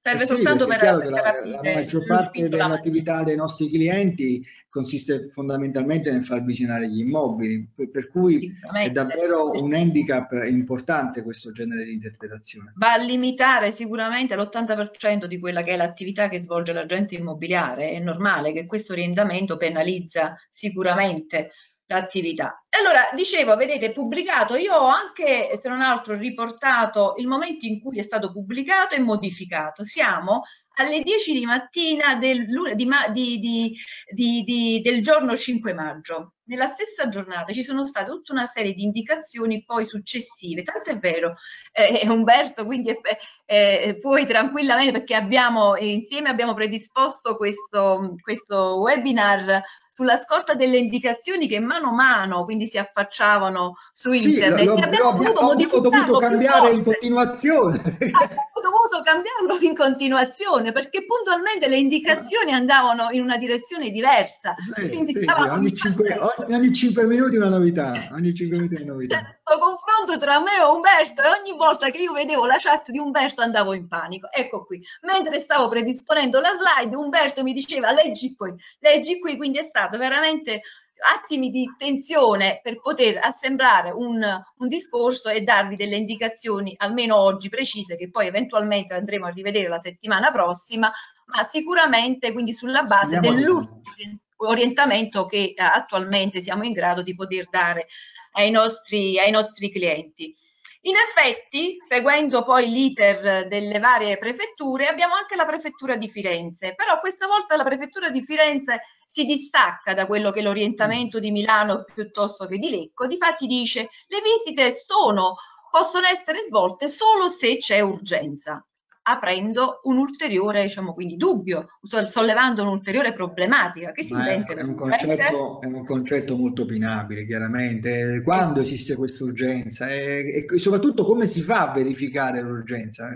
serve eh sì, soltanto per, per la, la, maggior parte dell'attività dei nostri clienti consiste fondamentalmente nel far visionare gli immobili, per cui è davvero un handicap importante questo genere di interpretazione. Va a limitare sicuramente l'80% di quella che è l'attività che svolge l'agente immobiliare, è normale che questo orientamento penalizza sicuramente l'attività. Allora, dicevo, vedete, pubblicato, io ho anche, se non altro, riportato il momento in cui è stato pubblicato e modificato. Siamo alle 10 di mattina del, di, di, di, del giorno 5 maggio. Nella stessa giornata ci sono state tutta una serie di indicazioni poi successive, tanto è vero, eh, Umberto, quindi eh, puoi tranquillamente, perché abbiamo insieme abbiamo predisposto questo, questo webinar sulla scorta delle indicazioni che mano a mano quindi si affacciavano su sì, internet. Lo, abbiamo dovuto modificarlo dovuto cambiare in continuazione. Abbiamo dovuto cambiarlo in continuazione perché puntualmente le indicazioni andavano in una direzione diversa. Sì, sì, sì. Ogni, 5, ogni 5 minuti una novità. Ogni 5 minuti una novità. Questo confronto tra me e Umberto e ogni volta che io vedevo la chat di Umberto andavo in panico. Ecco qui, mentre stavo predisponendo la slide, Umberto mi diceva leggi qui, leggi qui, quindi è stato veramente attimi di tensione per poter assemblare un, un, discorso e darvi delle indicazioni, almeno oggi precise, che poi eventualmente andremo a rivedere la settimana prossima, ma sicuramente quindi sulla base dell'orientamento che eh, attualmente siamo in grado di poter dare ai nostri, ai nostri clienti. In effetti, seguendo poi l'iter delle varie prefetture, abbiamo anche la prefettura di Firenze, però questa volta la prefettura di Firenze si distacca da quello che è l'orientamento di Milano piuttosto che di Lecco, difatti dice le visite sono, possono essere svolte solo se c'è urgenza aprendo un ulteriore diciamo, quindi, dubbio, sollevando un'ulteriore problematica che si inventa. È, un concetto, è un concetto molto opinabile, chiaramente. Quando esiste questa urgenza e, e, soprattutto come si fa a verificare l'urgenza?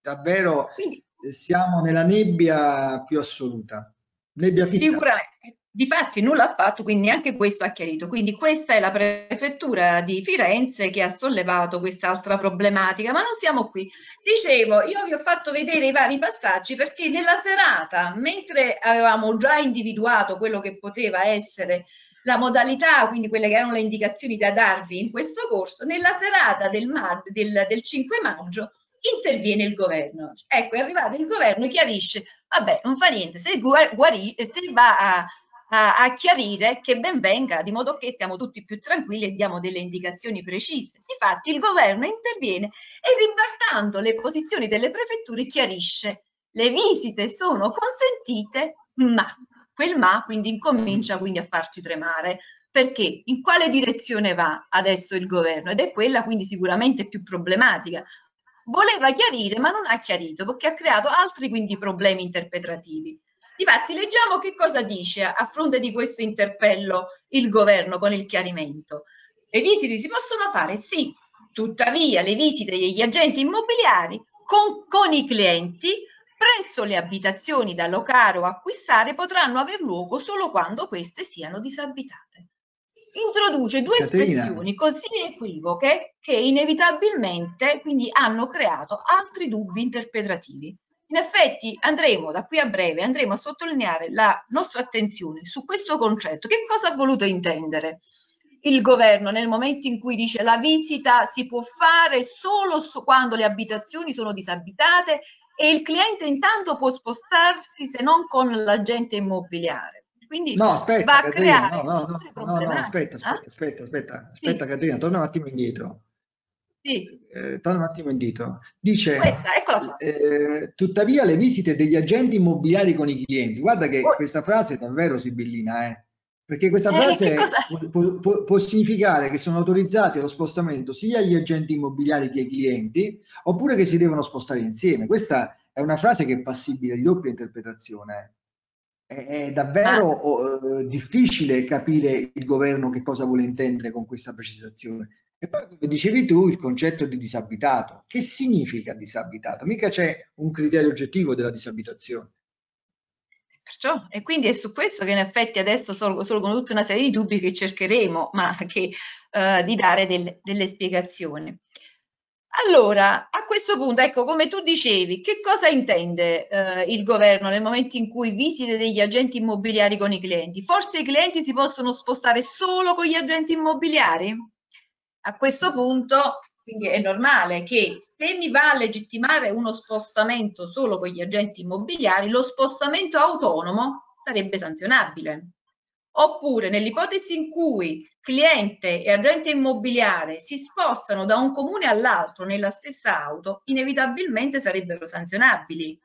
Davvero quindi, siamo nella nebbia più assoluta. Nebbia fitta. Sicuramente. Difatti nulla ha fatto, quindi anche questo ha chiarito. Quindi questa è la prefettura di Firenze che ha sollevato quest'altra problematica, ma non siamo qui. Dicevo, io vi ho fatto vedere i vari passaggi perché nella serata, mentre avevamo già individuato quello che poteva essere la modalità, quindi quelle che erano le indicazioni da darvi in questo corso, nella serata del, del, del 5 maggio interviene il governo. Ecco, è arrivato il governo e chiarisce, vabbè, non fa niente, se, guarì, se va a a, chiarire che ben venga, di modo che stiamo tutti più tranquilli e diamo delle indicazioni precise. Infatti il governo interviene e ribaltando le posizioni delle prefetture chiarisce le visite sono consentite, ma quel ma quindi incomincia quindi a farci tremare. Perché? In quale direzione va adesso il governo? Ed è quella quindi sicuramente più problematica. Voleva chiarire, ma non ha chiarito, perché ha creato altri quindi problemi interpretativi. Difatti, leggiamo che cosa dice a fronte di questo interpello il governo con il chiarimento. Le visite si possono fare? Sì, tuttavia le visite degli agenti immobiliari con, con i clienti presso le abitazioni da locare o acquistare potranno aver luogo solo quando queste siano disabitate. Introduce due Caterina. espressioni così equivoche che inevitabilmente quindi hanno creato altri dubbi interpretativi. In effetti andremo da qui a breve andremo a sottolineare la nostra attenzione su questo concetto. Che cosa ha voluto intendere il governo nel momento in cui dice la visita si può fare solo quando le abitazioni sono disabitate e il cliente intanto può spostarsi se non con l'agente immobiliare. Quindi no, aspetta, va a Caterina, creare no, no, no, no, aspetta, aspetta, eh? aspetta, aspetta, aspetta sì. Caterina, torna un attimo indietro. Sì. Eh, torna un attimo indietro. Dice, Questa, eh, tuttavia le visite degli agenti immobiliari con i clienti, guarda che oh. questa frase è davvero sibillina, eh. Perché questa eh, frase può, può, può, significare che sono autorizzati allo spostamento sia gli agenti immobiliari che i clienti, oppure che si devono spostare insieme. Questa è una frase che è passibile di doppia interpretazione. È, è davvero ah. oh, difficile capire il governo che cosa vuole intendere con questa precisazione. E poi, come dicevi tu, il concetto di disabitato. Che significa disabitato? Mica c'è un criterio oggettivo della disabitazione. Perciò, e quindi è su questo che in effetti adesso sorgono sorgo tutta una serie di dubbi che cercheremo ma che, uh, di dare del, delle spiegazioni. Allora, a questo punto, ecco, come tu dicevi, che cosa intende uh, il governo nel momento in cui visite degli agenti immobiliari con i clienti? Forse i clienti si possono spostare solo con gli agenti immobiliari? A questo punto, quindi è normale che se mi va a legittimare uno spostamento solo con gli agenti immobiliari, lo spostamento autonomo sarebbe sanzionabile. Oppure nell'ipotesi in cui cliente e agente immobiliare si spostano da un comune all'altro nella stessa auto, inevitabilmente sarebbero sanzionabili.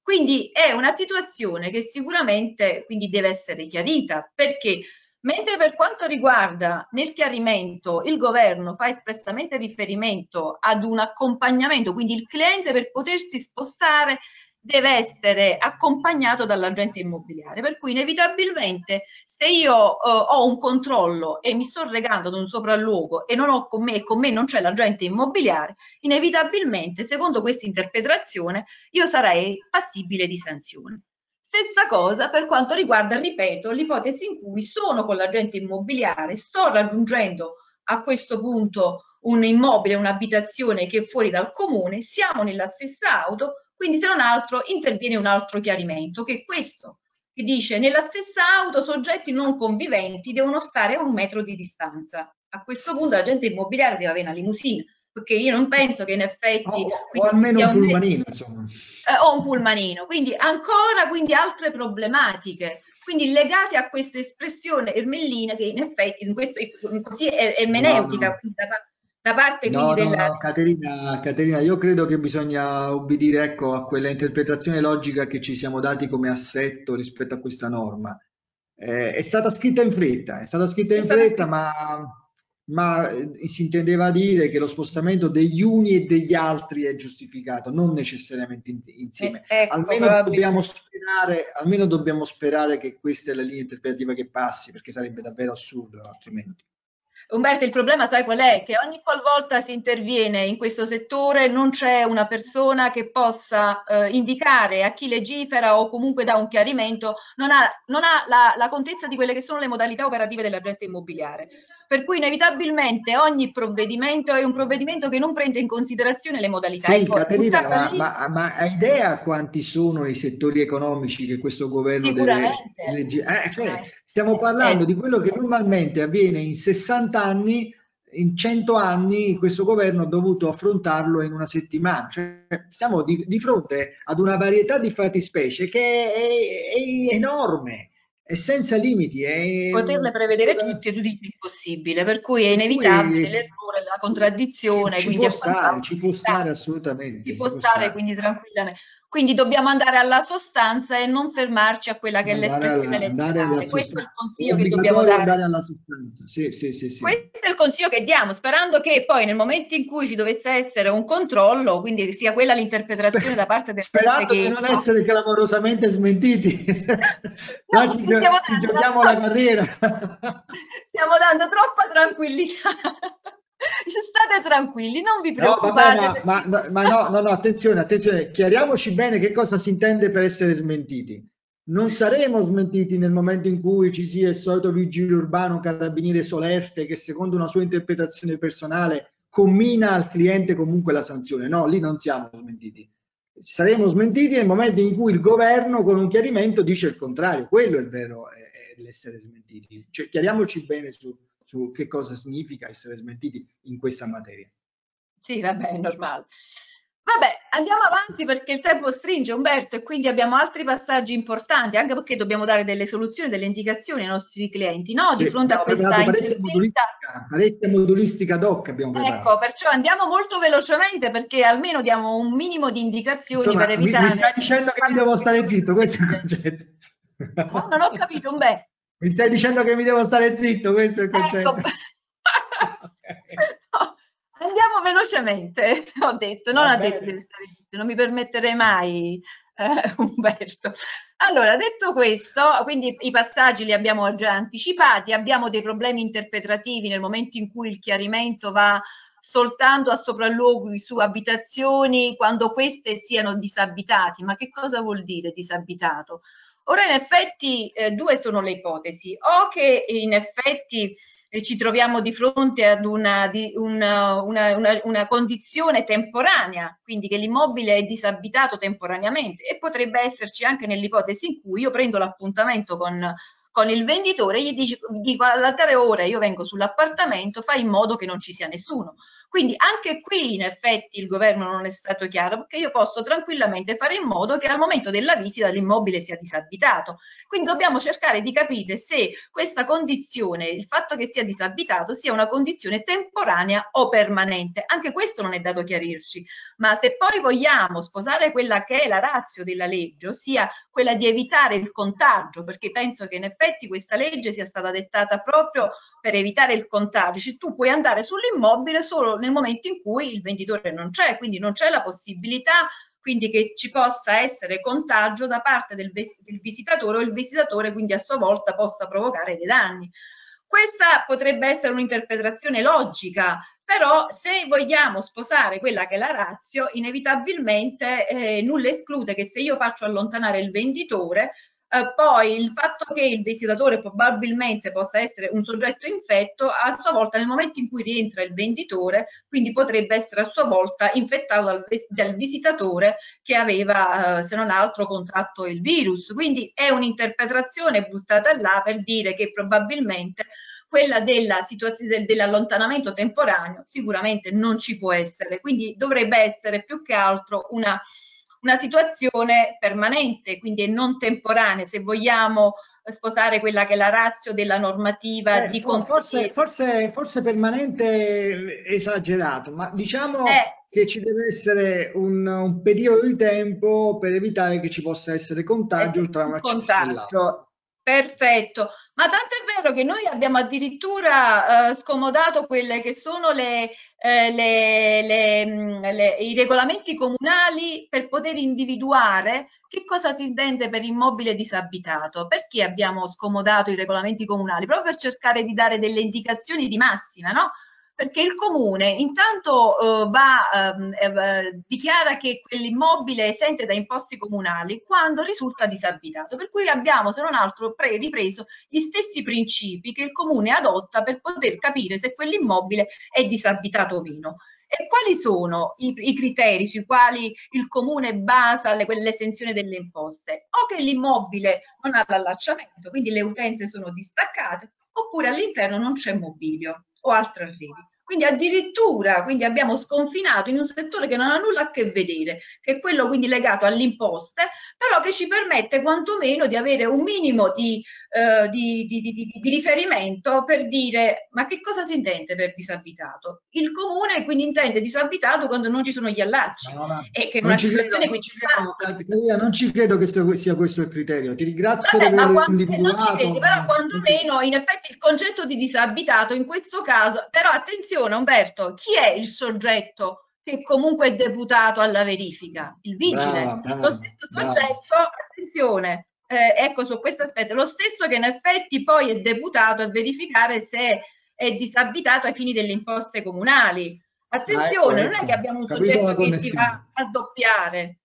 Quindi è una situazione che sicuramente quindi deve essere chiarita perché Mentre per quanto riguarda nel chiarimento il governo fa espressamente riferimento ad un accompagnamento, quindi il cliente per potersi spostare deve essere accompagnato dall'agente immobiliare, per cui inevitabilmente se io uh, ho un controllo e mi sto regando ad un sopralluogo e non ho con me, con me non c'è l'agente immobiliare, inevitabilmente, secondo questa interpretazione, io sarei passibile di sanzione. Stessa cosa per quanto riguarda, ripeto, l'ipotesi in cui sono con l'agente immobiliare, sto raggiungendo a questo punto un immobile, un'abitazione che è fuori dal comune, siamo nella stessa auto, quindi se non altro interviene un altro chiarimento, che è questo, che dice nella stessa auto soggetti non conviventi devono stare a un metro di distanza. A questo punto l'agente immobiliare deve avere una limousina, perché io non penso che in effetti... O, o almeno un pulmanino, insomma. Eh, o un pulmanino, quindi ancora quindi altre problematiche, quindi legate a questa espressione ermellina che in effetti in questo, così è ermeneutica, no, no. Da, da, parte no, quindi della... No, Caterina, Caterina, io credo che bisogna obbedire ecco, a quella interpretazione logica che ci siamo dati come assetto rispetto a questa norma. Eh, è stata scritta in fretta, è stata scritta in fretta, ma ma eh, si intendeva dire che lo spostamento degli uni e degli altri è giustificato, non necessariamente in, insieme. Eh, ecco, almeno, dobbiamo sperare, almeno dobbiamo sperare che questa è la linea interpretativa che passi, perché sarebbe davvero assurdo altrimenti. Umberto, il problema sai qual è? Che ogni qualvolta si interviene in questo settore non c'è una persona che possa eh, indicare a chi legifera o comunque dà un chiarimento, non ha, non ha la, la, contezza di quelle che sono le modalità operative dell'agente immobiliare. Per cui inevitabilmente ogni provvedimento è un provvedimento che non prende in considerazione le modalità. Sì, Caterina, ma, ma, ma, hai idea quanti sono i settori economici che questo governo deve legiferare? Eh, cioè, Stiamo parlando di quello che normalmente avviene in 60 anni, in 100 anni questo governo ha dovuto affrontarlo in una settimana. Cioè, siamo di, di fronte ad una varietà di fattispecie che è, è, è enorme. È senza limiti. È Poterle prevedere tutti e tu dici impossibile, per cui è inevitabile cui, l'errore, la contraddizione. Ci, può stare, ci può stare assolutamente. Ci può stare, stare quindi tranquillamente. Quindi dobbiamo andare alla sostanza e non fermarci a quella che andare è l'espressione letterale. Questo è il consiglio che dobbiamo dare. Sì, sì, sì, Questo è il consiglio che diamo, sperando che poi nel momento in cui ci dovesse essere un controllo, quindi sia quella l'interpretazione da parte del Sperando di non essere clamorosamente smentiti. no, [laughs] ci, gio ci giochiamo la carriera. Stiamo dando troppa tranquillità. [laughs] State tranquilli, non vi preoccupate. No, ma, ma, ma, no, no, no, attenzione, attenzione, chiariamoci bene che cosa si intende per essere smentiti. Non saremo smentiti nel momento in cui ci sia il solito vigile urbano carabiniere solerte che secondo una sua interpretazione personale commina al cliente comunque la sanzione. No, lì non siamo smentiti. Saremo smentiti nel momento in cui il governo con un chiarimento dice il contrario. Quello è il vero, è, è l'essere smentiti. Cioè, chiariamoci bene su, su che cosa significa essere smentiti in questa materia. Sì, vabbè, è normale. Vabbè, andiamo avanti perché il tempo stringe Umberto e quindi abbiamo altri passaggi importanti, anche perché dobbiamo dare delle soluzioni, delle indicazioni ai nostri clienti, no? Di fronte a questa parecchia modulistica, parecchia modulistica doc abbiamo preparato. Ecco, perciò andiamo molto velocemente perché almeno diamo un minimo di indicazioni Insomma, per evitare... Mi, mi stai dicendo che mi devo stare zitto, questo è il concetto. No, non ho capito, Umberto. Mi stai dicendo che mi devo stare zitto, questo è il concetto. Ecco. [laughs] no, andiamo velocemente, [laughs] ho detto, non ha detto di stare zitto, non mi permetterei mai, eh, [laughs] Umberto. Allora, detto questo, quindi i passaggi li abbiamo già anticipati, abbiamo dei problemi interpretativi nel momento in cui il chiarimento va soltanto a sopralluoghi su abitazioni quando queste siano disabitate. Ma che cosa vuol dire disabitato? Ora in effetti eh, due sono le ipotesi, o che in effetti eh, ci troviamo di fronte ad una, di, una, una, una, condizione temporanea, quindi che l'immobile è disabitato temporaneamente e potrebbe esserci anche nell'ipotesi in cui io prendo l'appuntamento con con il venditore gli dico, dico alle tre ore io vengo sull'appartamento, fai in modo che non ci sia nessuno. Quindi anche qui in effetti il governo non è stato chiaro perché io posso tranquillamente fare in modo che al momento della visita l'immobile sia disabitato. Quindi dobbiamo cercare di capire se questa condizione, il fatto che sia disabitato, sia una condizione temporanea o permanente. Anche questo non è dato chiarirci, ma se poi vogliamo sposare quella che è la razio della legge, ossia quella di evitare il contagio, perché penso che in effetti questa legge sia stata dettata proprio per evitare il contagio. Cioè, tu puoi andare sull'immobile solo nel momento in cui il venditore non c'è, quindi non c'è la possibilità quindi che ci possa essere contagio da parte del, del visitatore o il visitatore quindi a sua volta possa provocare dei danni. Questa potrebbe essere un'interpretazione logica, però se vogliamo sposare quella che è la razio, inevitabilmente eh, nulla esclude che se io faccio allontanare il venditore, eh, poi il fatto che il visitatore probabilmente possa essere un soggetto infetto, a sua volta nel momento in cui rientra il venditore, quindi potrebbe essere a sua volta infettato dal, dal visitatore che aveva, eh, se non altro, contratto il virus. Quindi è un'interpretazione buttata là per dire che probabilmente quella della situazione dell'allontanamento temporaneo sicuramente non ci può essere, quindi dovrebbe essere più che altro una una situazione permanente, quindi non temporanea, se vogliamo sposare quella che è la razio della normativa eh, di forse, forse, forse, permanente esagerato, ma diciamo eh, che ci deve essere un, un, periodo di tempo per evitare che ci possa essere contagio eh, tra una contagio. Perfetto, ma tanto è vero che noi abbiamo addirittura eh, scomodato quelle che sono le, eh, le, le, i regolamenti comunali per poter individuare che cosa si intende per immobile disabitato. Perché abbiamo scomodato i regolamenti comunali? Proprio per cercare di dare delle indicazioni di massima, no? Perché il comune intanto eh, va, ehm, eh, dichiara che quell'immobile è esente da imposti comunali quando risulta disabitato, per cui abbiamo se non altro pre- ripreso gli stessi principi che il comune adotta per poter capire se quell'immobile è disabitato o meno. E quali sono i, i, criteri sui quali il comune basa le, quell'esenzione delle imposte? O che l'immobile non ha l'allacciamento, quindi le utenze sono distaccate, oppure all'interno non c'è mobilio o altri arrivi. Quindi addirittura quindi abbiamo sconfinato in un settore che non ha nulla a che vedere, che è quello quindi legato alle imposte, però che ci permette quantomeno di avere un minimo di, eh, di, di, di, riferimento per dire ma che cosa si intende per disabitato? Il comune quindi intende disabitato quando non ci sono gli allacci no, no, e che credo, credo, non ci credo che sia questo il criterio, ti ringrazio Vabbè, per aver individuato. Non ci credi, però quantomeno in effetti il concetto di disabitato in questo caso, però attenzione attenzione Umberto, chi è il soggetto che comunque è deputato alla verifica? Il vigile. Brava, brava, lo stesso soggetto, brava. attenzione, eh, ecco su questo aspetto, lo stesso che in effetti poi è deputato a verificare se è disabitato ai fini delle imposte comunali. Attenzione, ah, ecco, non è ecco. che abbiamo un soggetto che si va a doppiare.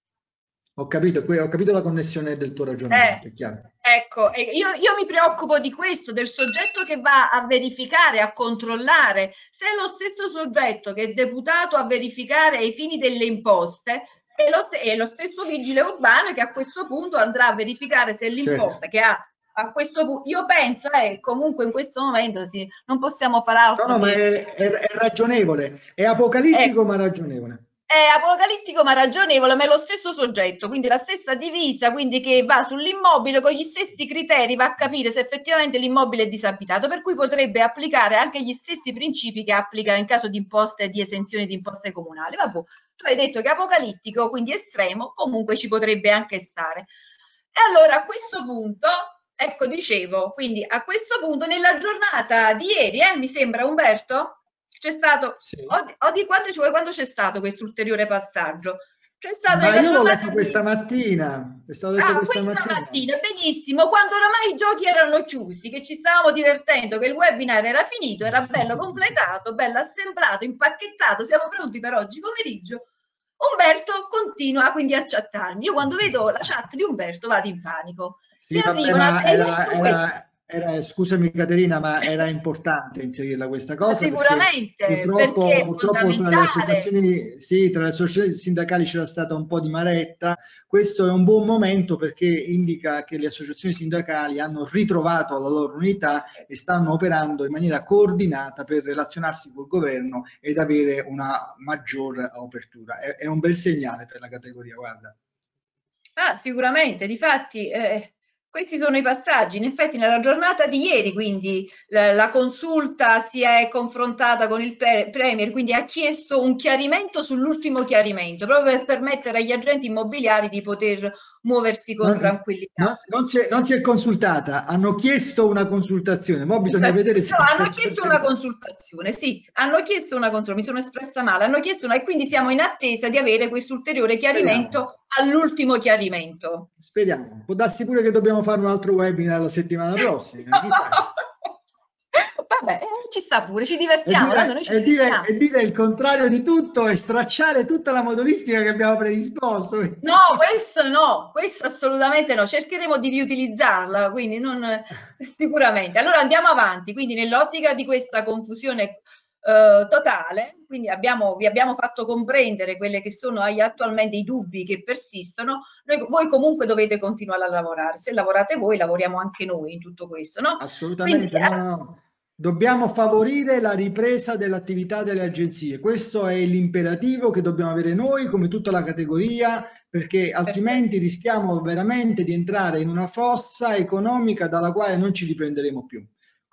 Ho capito, ho capito la connessione del tuo ragionamento, eh, è chiaro. Ecco, io, io, mi preoccupo di questo, del soggetto che va a verificare, a controllare, se è lo stesso soggetto che è deputato a verificare ai fini delle imposte, è lo, è lo stesso vigile urbano che a questo punto andrà a verificare se l'imposta certo. che ha a questo punto, io penso, eh, comunque in questo momento sì, non possiamo fare altro. No, no, che... ma è, è, è, ragionevole, è apocalittico eh, ma ragionevole è apocalittico ma ragionevole, ma è lo stesso soggetto, quindi la stessa divisa, quindi che va sull'immobile con gli stessi criteri, va a capire se effettivamente l'immobile è disabitato, per cui potrebbe applicare anche gli stessi principi che applica in caso di imposte e di esenzioni di imposte comunali. Vabbè, tu hai detto che apocalittico, quindi estremo, comunque ci potrebbe anche stare. E allora a questo punto, ecco dicevo, quindi a questo punto nella giornata di ieri, eh, mi sembra Umberto? C'è stato, sì. o, o, di quando, quando c'è stato questo ulteriore passaggio? C'è stato Ma io l'ho letto questa mattina. È stato letto ah, questa, questa mattina. mattina. benissimo, quando oramai i giochi erano chiusi, che ci stavamo divertendo, che il webinar era finito, era bello completato, bello assemblato, impacchettato, siamo pronti per oggi pomeriggio. Umberto continua quindi a chattarmi. Io quando vedo la chat di Umberto vado in panico. Sì, vabbè, ma era, era, era, scusami Caterina, ma era importante inserirla questa cosa. Sicuramente, purtroppo, perché purtroppo tra, le associazioni, sì, tra le associazioni sindacali c'era stata un po' di maretta. Questo è un buon momento perché indica che le associazioni sindacali hanno ritrovato la loro unità e stanno operando in maniera coordinata per relazionarsi col governo ed avere una maggior apertura. È, è un bel segnale per la categoria, guarda. Ah, sicuramente, difatti eh, questi sono i passaggi. In effetti nella giornata di ieri, quindi, la, la consulta si è confrontata con il Premier, quindi ha chiesto un chiarimento sull'ultimo chiarimento, proprio per permettere agli agenti immobiliari di poter muoversi con non, tranquillità. Non, non, si è, non, si è, consultata, hanno chiesto una consultazione, ma bisogna vedere se... No, hanno chiesto una consultazione, sì, hanno chiesto una consultazione, mi sono espressa male, hanno chiesto una e quindi siamo in attesa di avere questo ulteriore chiarimento. All'ultimo chiarimento. Speriamo, può darsi pure che dobbiamo fare un altro webinar la settimana prossima. [laughs] Vabbè, eh, ci sta pure, ci divertiamo. E dire, ci e, dire, e dire, il contrario di tutto e stracciare tutta la modulistica che abbiamo predisposto. No, questo no, questo assolutamente no. Cercheremo di riutilizzarla, quindi non sicuramente. Allora andiamo avanti, quindi nell'ottica di questa confusione Uh, totale, quindi abbiamo, vi abbiamo fatto comprendere quelli che sono attualmente i dubbi che persistono, noi, voi comunque dovete continuare a lavorare, se lavorate voi lavoriamo anche noi in tutto questo, no? Assolutamente, quindi, no, no. Dobbiamo favorire la ripresa dell'attività delle agenzie, questo è l'imperativo che dobbiamo avere noi come tutta la categoria perché altrimenti rischiamo veramente di entrare in una fossa economica dalla quale non ci riprenderemo più.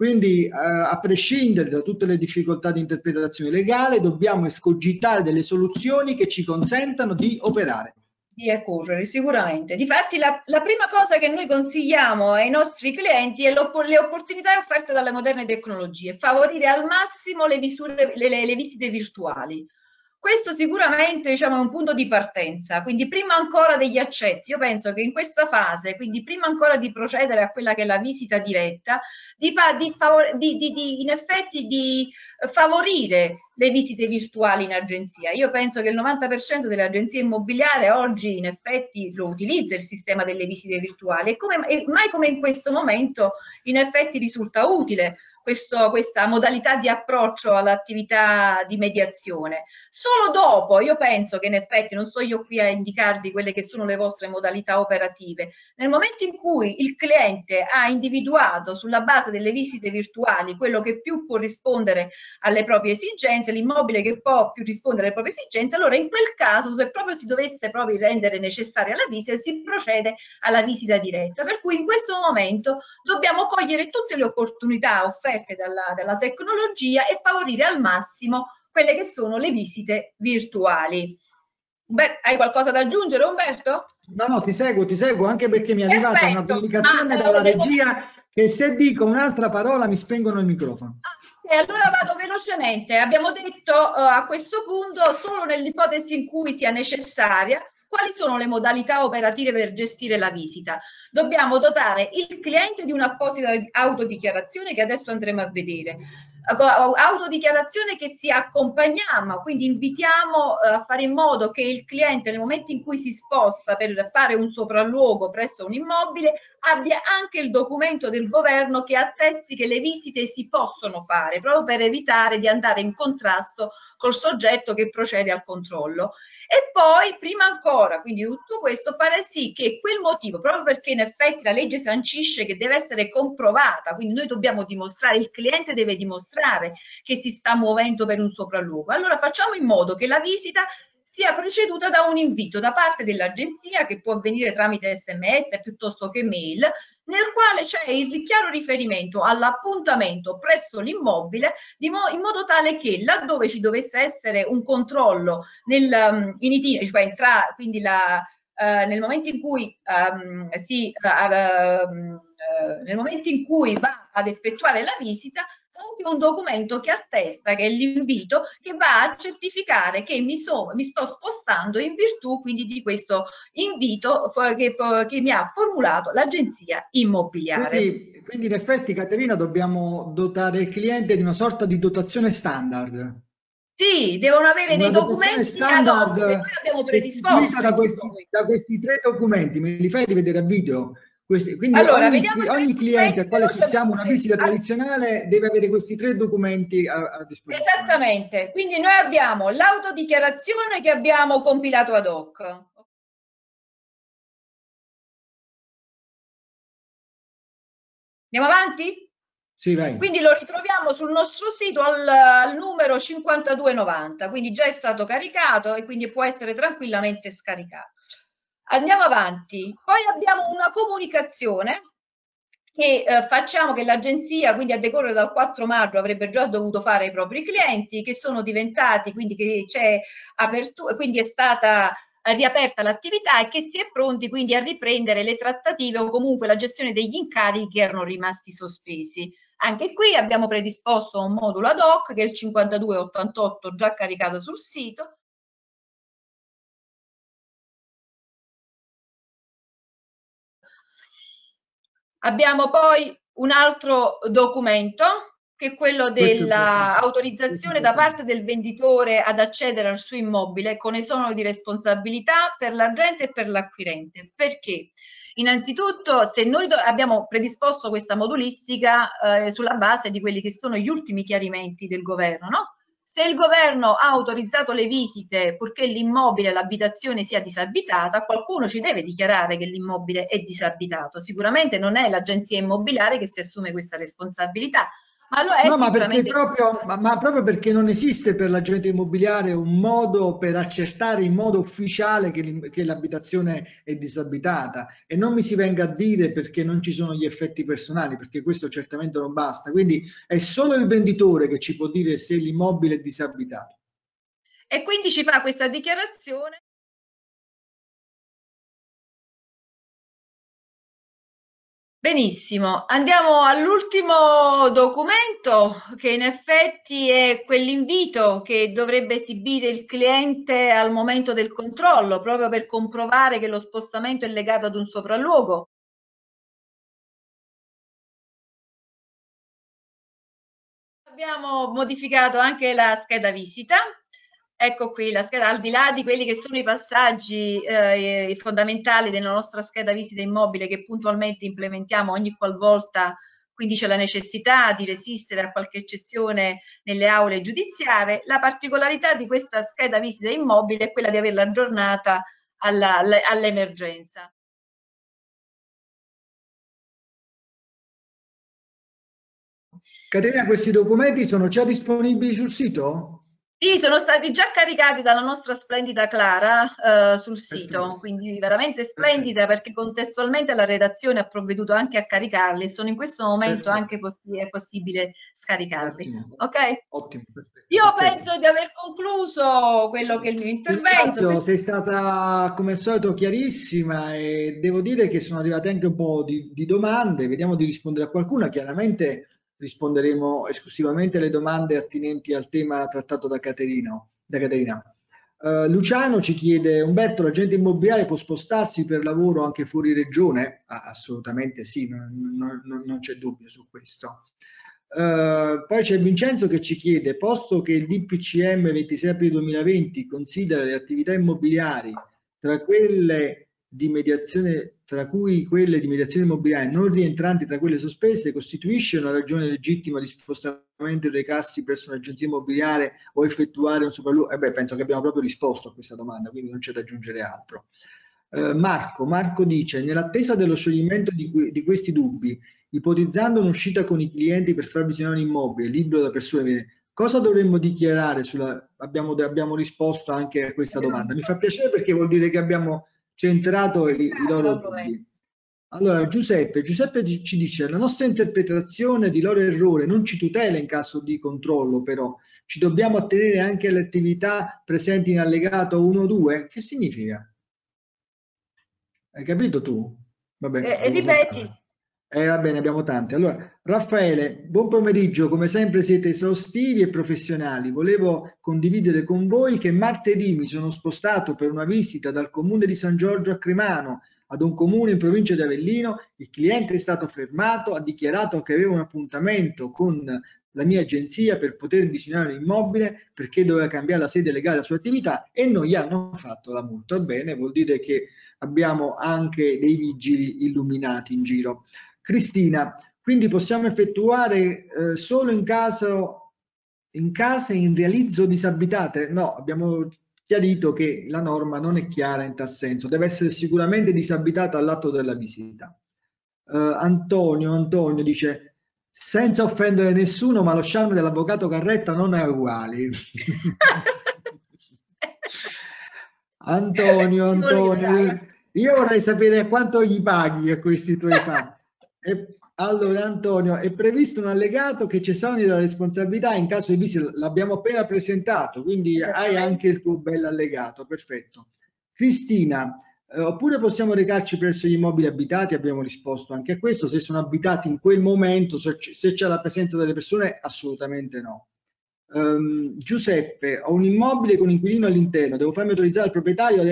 Quindi eh, a prescindere da tutte le difficoltà di interpretazione legale dobbiamo escogitare delle soluzioni che ci consentano di operare di correre, sicuramente. Difatti la, la, prima cosa che noi consigliamo ai nostri clienti è le opportunità offerte dalle moderne tecnologie, favorire al massimo le, visure, le, le, le visite virtuali. Questo sicuramente diciamo, è un punto di partenza, quindi prima ancora degli accessi, io penso che in questa fase, quindi prima ancora di procedere a quella che è la visita diretta, di, fa, di, favore, di, in effetti di favorire le visite virtuali in agenzia. Io penso che il 90% delle agenzie immobiliari oggi in effetti lo utilizza il sistema delle visite virtuali. E, come, e mai come in questo momento in effetti risulta utile questo, questa modalità di approccio all'attività di mediazione. Solo dopo, io penso che in effetti, non sto io qui a indicarvi quelle che sono le vostre modalità operative, nel momento in cui il cliente ha individuato sulla base delle visite virtuali quello che più può rispondere alle proprie esigenze, l'immobile che può più rispondere alle proprie esigenze, allora in quel caso, se proprio si dovesse proprio rendere necessaria la visita, si procede alla visita diretta. Per cui in questo momento dobbiamo cogliere tutte le opportunità offerte offerte dalla, dalla tecnologia e favorire al massimo quelle che sono le visite virtuali. Beh, hai qualcosa da aggiungere Umberto? No, no, ti seguo, ti seguo anche perché mi è Perfetto. arrivata una comunicazione Ma, dalla devo... regia che se dico un'altra parola mi spengono il microfono. Ah, e allora vado velocemente. Abbiamo detto uh, a questo punto solo nell'ipotesi in cui sia necessaria quali sono le modalità operative per gestire la visita? Dobbiamo dotare il cliente di un'apposita autodichiarazione che adesso andremo a vedere autodichiarazione che si accompagniamo, quindi invitiamo eh, a fare in modo che il cliente nel momento in cui si sposta per fare un sopralluogo presso un immobile abbia anche il documento del governo che attesti che le visite si possono fare, proprio per evitare di andare in contrasto col soggetto che procede al controllo. E poi, prima ancora, quindi tutto questo, fare sì che quel motivo, proprio perché in effetti la legge sancisce che deve essere comprovata, quindi noi dobbiamo dimostrare, il cliente deve dimostrare che si sta muovendo per un sopralluogo. Allora facciamo in modo che la visita sia preceduta da un invito da parte dell'agenzia che può avvenire tramite sms piuttosto che mail nel quale c'è il chiaro riferimento all'appuntamento presso l'immobile mo in modo tale che laddove ci dovesse essere un controllo nel, um, in itinere, cioè tra, quindi la, uh, nel momento in cui um, si uh, uh, nel momento in cui va ad effettuare la visita anche un documento che attesta che è l'invito che va a certificare che mi, so, mi sto spostando in virtù quindi di questo invito che, che mi ha formulato l'agenzia immobiliare. Quindi, quindi in effetti Caterina dobbiamo dotare il cliente di una sorta di dotazione standard. Sì, devono avere una dei documenti standard che noi abbiamo predisposto. Da questi, da questi tre documenti, me li fai rivedere a video? Questi, quindi allora, ogni, ogni cliente al quale fissiamo una visita tradizionale deve avere questi tre documenti a, a, disposizione. Esattamente, quindi noi abbiamo l'autodichiarazione che abbiamo compilato ad hoc. Andiamo avanti? Sì, vai. Quindi lo ritroviamo sul nostro sito al, al, numero 5290, quindi già è stato caricato e quindi può essere tranquillamente scaricato. Andiamo avanti. Poi abbiamo una comunicazione che eh, facciamo che l'agenzia, quindi a decorrere dal 4 maggio, avrebbe già dovuto fare ai propri clienti, che sono diventati, quindi che c'è apertura, quindi è stata riaperta l'attività e che si è pronti quindi a riprendere le trattative o comunque la gestione degli incarichi che erano rimasti sospesi. Anche qui abbiamo predisposto un modulo ad hoc che è il 5288 già caricato sul sito Abbiamo poi un altro documento che è quello dell'autorizzazione da parte del venditore ad accedere al suo immobile con esonero di responsabilità per l'agente e per l'acquirente. Perché? Innanzitutto, se noi abbiamo predisposto questa modulistica eh, sulla base di quelli che sono gli ultimi chiarimenti del governo, no? Se il governo ha autorizzato le visite purché l'immobile, l'abitazione sia disabitata, qualcuno ci deve dichiarare che l'immobile è disabitato. Sicuramente non è l'agenzia immobiliare che si assume questa responsabilità, ma lo è no, ma, proprio, ma, ma, proprio, perché non esiste per l'agente immobiliare un modo per accertare in modo ufficiale che, che l'abitazione è disabitata e non mi si venga a dire perché non ci sono gli effetti personali, perché questo certamente non basta. Quindi è solo il venditore che ci può dire se l'immobile è disabitato. E quindi ci fa questa dichiarazione Benissimo, andiamo all'ultimo documento che in effetti è quell'invito che dovrebbe esibire il cliente al momento del controllo, proprio per comprovare che lo spostamento è legato ad un sopralluogo. Abbiamo modificato anche la scheda visita. Ecco qui la scheda, al di là di quelli che sono i passaggi eh, fondamentali della nostra scheda visita immobile che puntualmente implementiamo ogni qualvolta quindi c'è la necessità di resistere a qualche eccezione nelle aule giudiziarie. La particolarità di questa scheda visita immobile è quella di averla aggiornata all'emergenza. Caterina, questi documenti sono già disponibili sul sito? Sì, sono stati già caricati dalla nostra splendida Clara eh, sul sito, quindi veramente splendida perché contestualmente la redazione ha provveduto anche a caricarli e sono in questo momento perfetto. anche poss è possibile scaricarli. Ottimo. Ok? Ottimo. Io penso di aver concluso quello che è il mio intervento. Se... Sei stata come al solito chiarissima e devo dire che sono arrivate anche un po' di, di domande, vediamo di rispondere a qualcuna. Chiaramente risponderemo esclusivamente alle domande attinenti al tema trattato da Caterina. Da Caterina. Uh, Luciano ci chiede, Umberto, l'agente immobiliare può spostarsi per lavoro anche fuori regione? Ah, assolutamente sì, non, non, non c'è dubbio su questo. Uh, poi c'è Vincenzo che ci chiede, posto che il DPCM 26 aprile 2020 considera le attività immobiliari tra quelle di mediazione tra cui quelle di mediazione immobiliare non rientranti tra quelle sospese, costituisce una ragione legittima di spostamento dei cassi presso un'agenzia immobiliare o effettuare un sopralluogo? Eh beh, penso che abbiamo proprio risposto a questa domanda, quindi non c'è da aggiungere altro. Eh, Marco, Marco dice, nell'attesa dello scioglimento di, di, questi dubbi, ipotizzando un'uscita con i clienti per far visionare un immobile libero da persone, cosa dovremmo dichiarare? Sulla, abbiamo, abbiamo risposto anche a questa domanda. Mi fa piacere perché vuol dire che abbiamo centrato i, i loro dubbi. Allora, Giuseppe, Giuseppe ci dice la nostra interpretazione di loro errore non ci tutela in caso di controllo, però ci dobbiamo attenere anche alle attività presenti in allegato 1-2. Che significa? Hai capito tu? Vabbè, eh, ripeti. Eh, va bene, abbiamo tante. Allora, Raffaele, buon pomeriggio, come sempre siete esaustivi e professionali. Volevo condividere con voi che martedì mi sono spostato per una visita dal comune di San Giorgio a Cremano ad un comune in provincia di Avellino. Il cliente è stato fermato, ha dichiarato che aveva un appuntamento con la mia agenzia per poter visionare l'immobile perché doveva cambiare la sede legale alla sua attività e non gli hanno fatto la multa. Bene, vuol dire che abbiamo anche dei vigili illuminati in giro. Cristina, quindi possiamo effettuare eh, solo in caso in case in realizzo disabitate? No, abbiamo chiarito che la norma non è chiara in tal senso, deve essere sicuramente disabitata all'atto della visita. Uh, Antonio, Antonio dice senza offendere nessuno, ma lo charme dell'avvocato Carretta non è uguale. [laughs] Antonio, Antonio, io vorrei sapere quanto gli paghi a questi tuoi fan. E, allora Antonio, è previsto un allegato che esoneri dalla responsabilità in caso di visita, l'abbiamo appena presentato, quindi hai anche il tuo bel allegato, perfetto. Cristina, eh, oppure possiamo recarci presso gli immobili abitati, abbiamo risposto anche a questo, se sono abitati in quel momento, se c'è la presenza delle persone, assolutamente no. Um, Giuseppe, ho un immobile con inquilino all'interno, devo farmi autorizzare il proprietario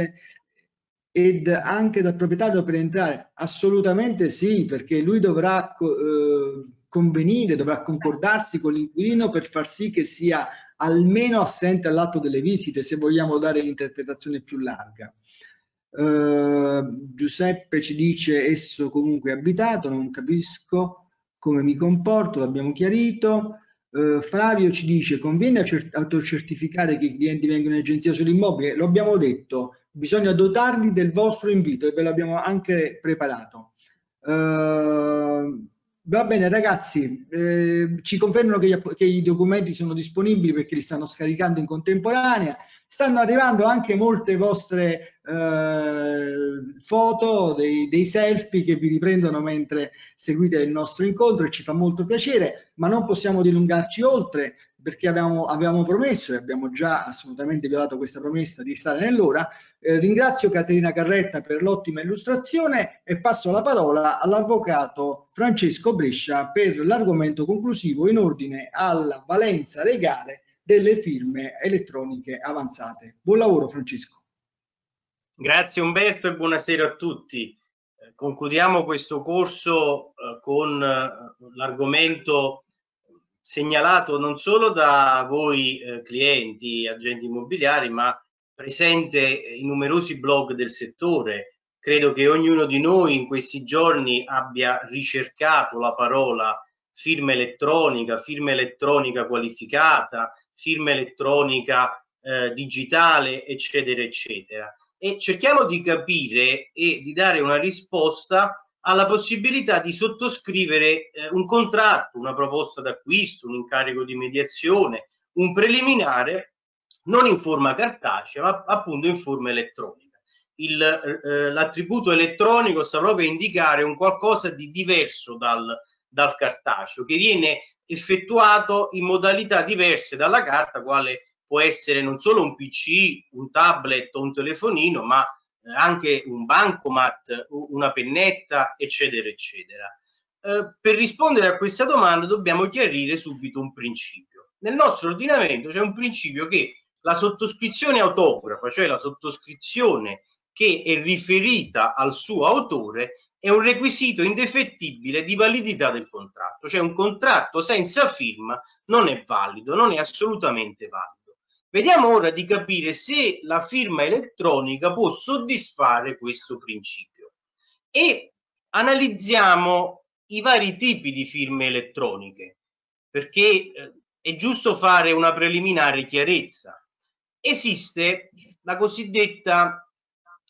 ed anche dal proprietario per entrare? Assolutamente sì, perché lui dovrà eh, convenire, dovrà concordarsi con l'inquilino per far sì che sia almeno assente all'atto delle visite, se vogliamo dare l'interpretazione più larga. Uh, Giuseppe ci dice esso comunque abitato, non capisco come mi comporto, l'abbiamo chiarito. Uh, Flavio ci dice conviene autocertificare che i clienti vengono in agenzia sull'immobile? Lo abbiamo detto, bisogna dotarli del vostro invito e ve l'abbiamo anche preparato. Uh, va bene ragazzi, eh, ci confermano che, che, i documenti sono disponibili perché li stanno scaricando in contemporanea, stanno arrivando anche molte vostre eh, foto, dei, dei selfie che vi riprendono mentre seguite il nostro incontro e ci fa molto piacere, ma non possiamo dilungarci oltre perché avevamo, avevamo, promesso e abbiamo già assolutamente violato questa promessa di stare nell'ora. Eh, ringrazio Caterina Carretta per l'ottima illustrazione e passo la parola all'avvocato Francesco Brescia per l'argomento conclusivo in ordine alla valenza legale delle firme elettroniche avanzate. Buon lavoro Francesco. Grazie Umberto e buonasera a tutti. Eh, concludiamo questo corso eh, con eh, l'argomento segnalato non solo da voi eh, clienti, agenti immobiliari, ma presente in numerosi blog del settore. Credo che ognuno di noi in questi giorni abbia ricercato la parola firma elettronica, firma elettronica qualificata, firma elettronica eh, digitale, eccetera, eccetera. E cerchiamo di capire e di dare una risposta alla possibilità di sottoscrivere eh, un contratto, una proposta d'acquisto, un incarico di mediazione, un preliminare, non in forma cartacea, ma appunto in forma elettronica. Eh, l'attributo elettronico sta proprio a indicare un qualcosa di diverso dal, dal cartaceo, che viene effettuato in modalità diverse dalla carta, quale può essere non solo un PC, un tablet o un telefonino, ma eh, anche un bancomat, una pennetta, eccetera, eccetera. Eh, per rispondere a questa domanda dobbiamo chiarire subito un principio. Nel nostro ordinamento c'è un principio che la sottoscrizione autografa, cioè la sottoscrizione che è riferita al suo autore, è un requisito indefettibile di validità del contratto, cioè un contratto senza firma non è valido, non è assolutamente valido. Vediamo ora di capire se la firma elettronica può soddisfare questo principio e analizziamo i vari tipi di firme elettroniche perché eh, è giusto fare una preliminare chiarezza. Esiste la cosiddetta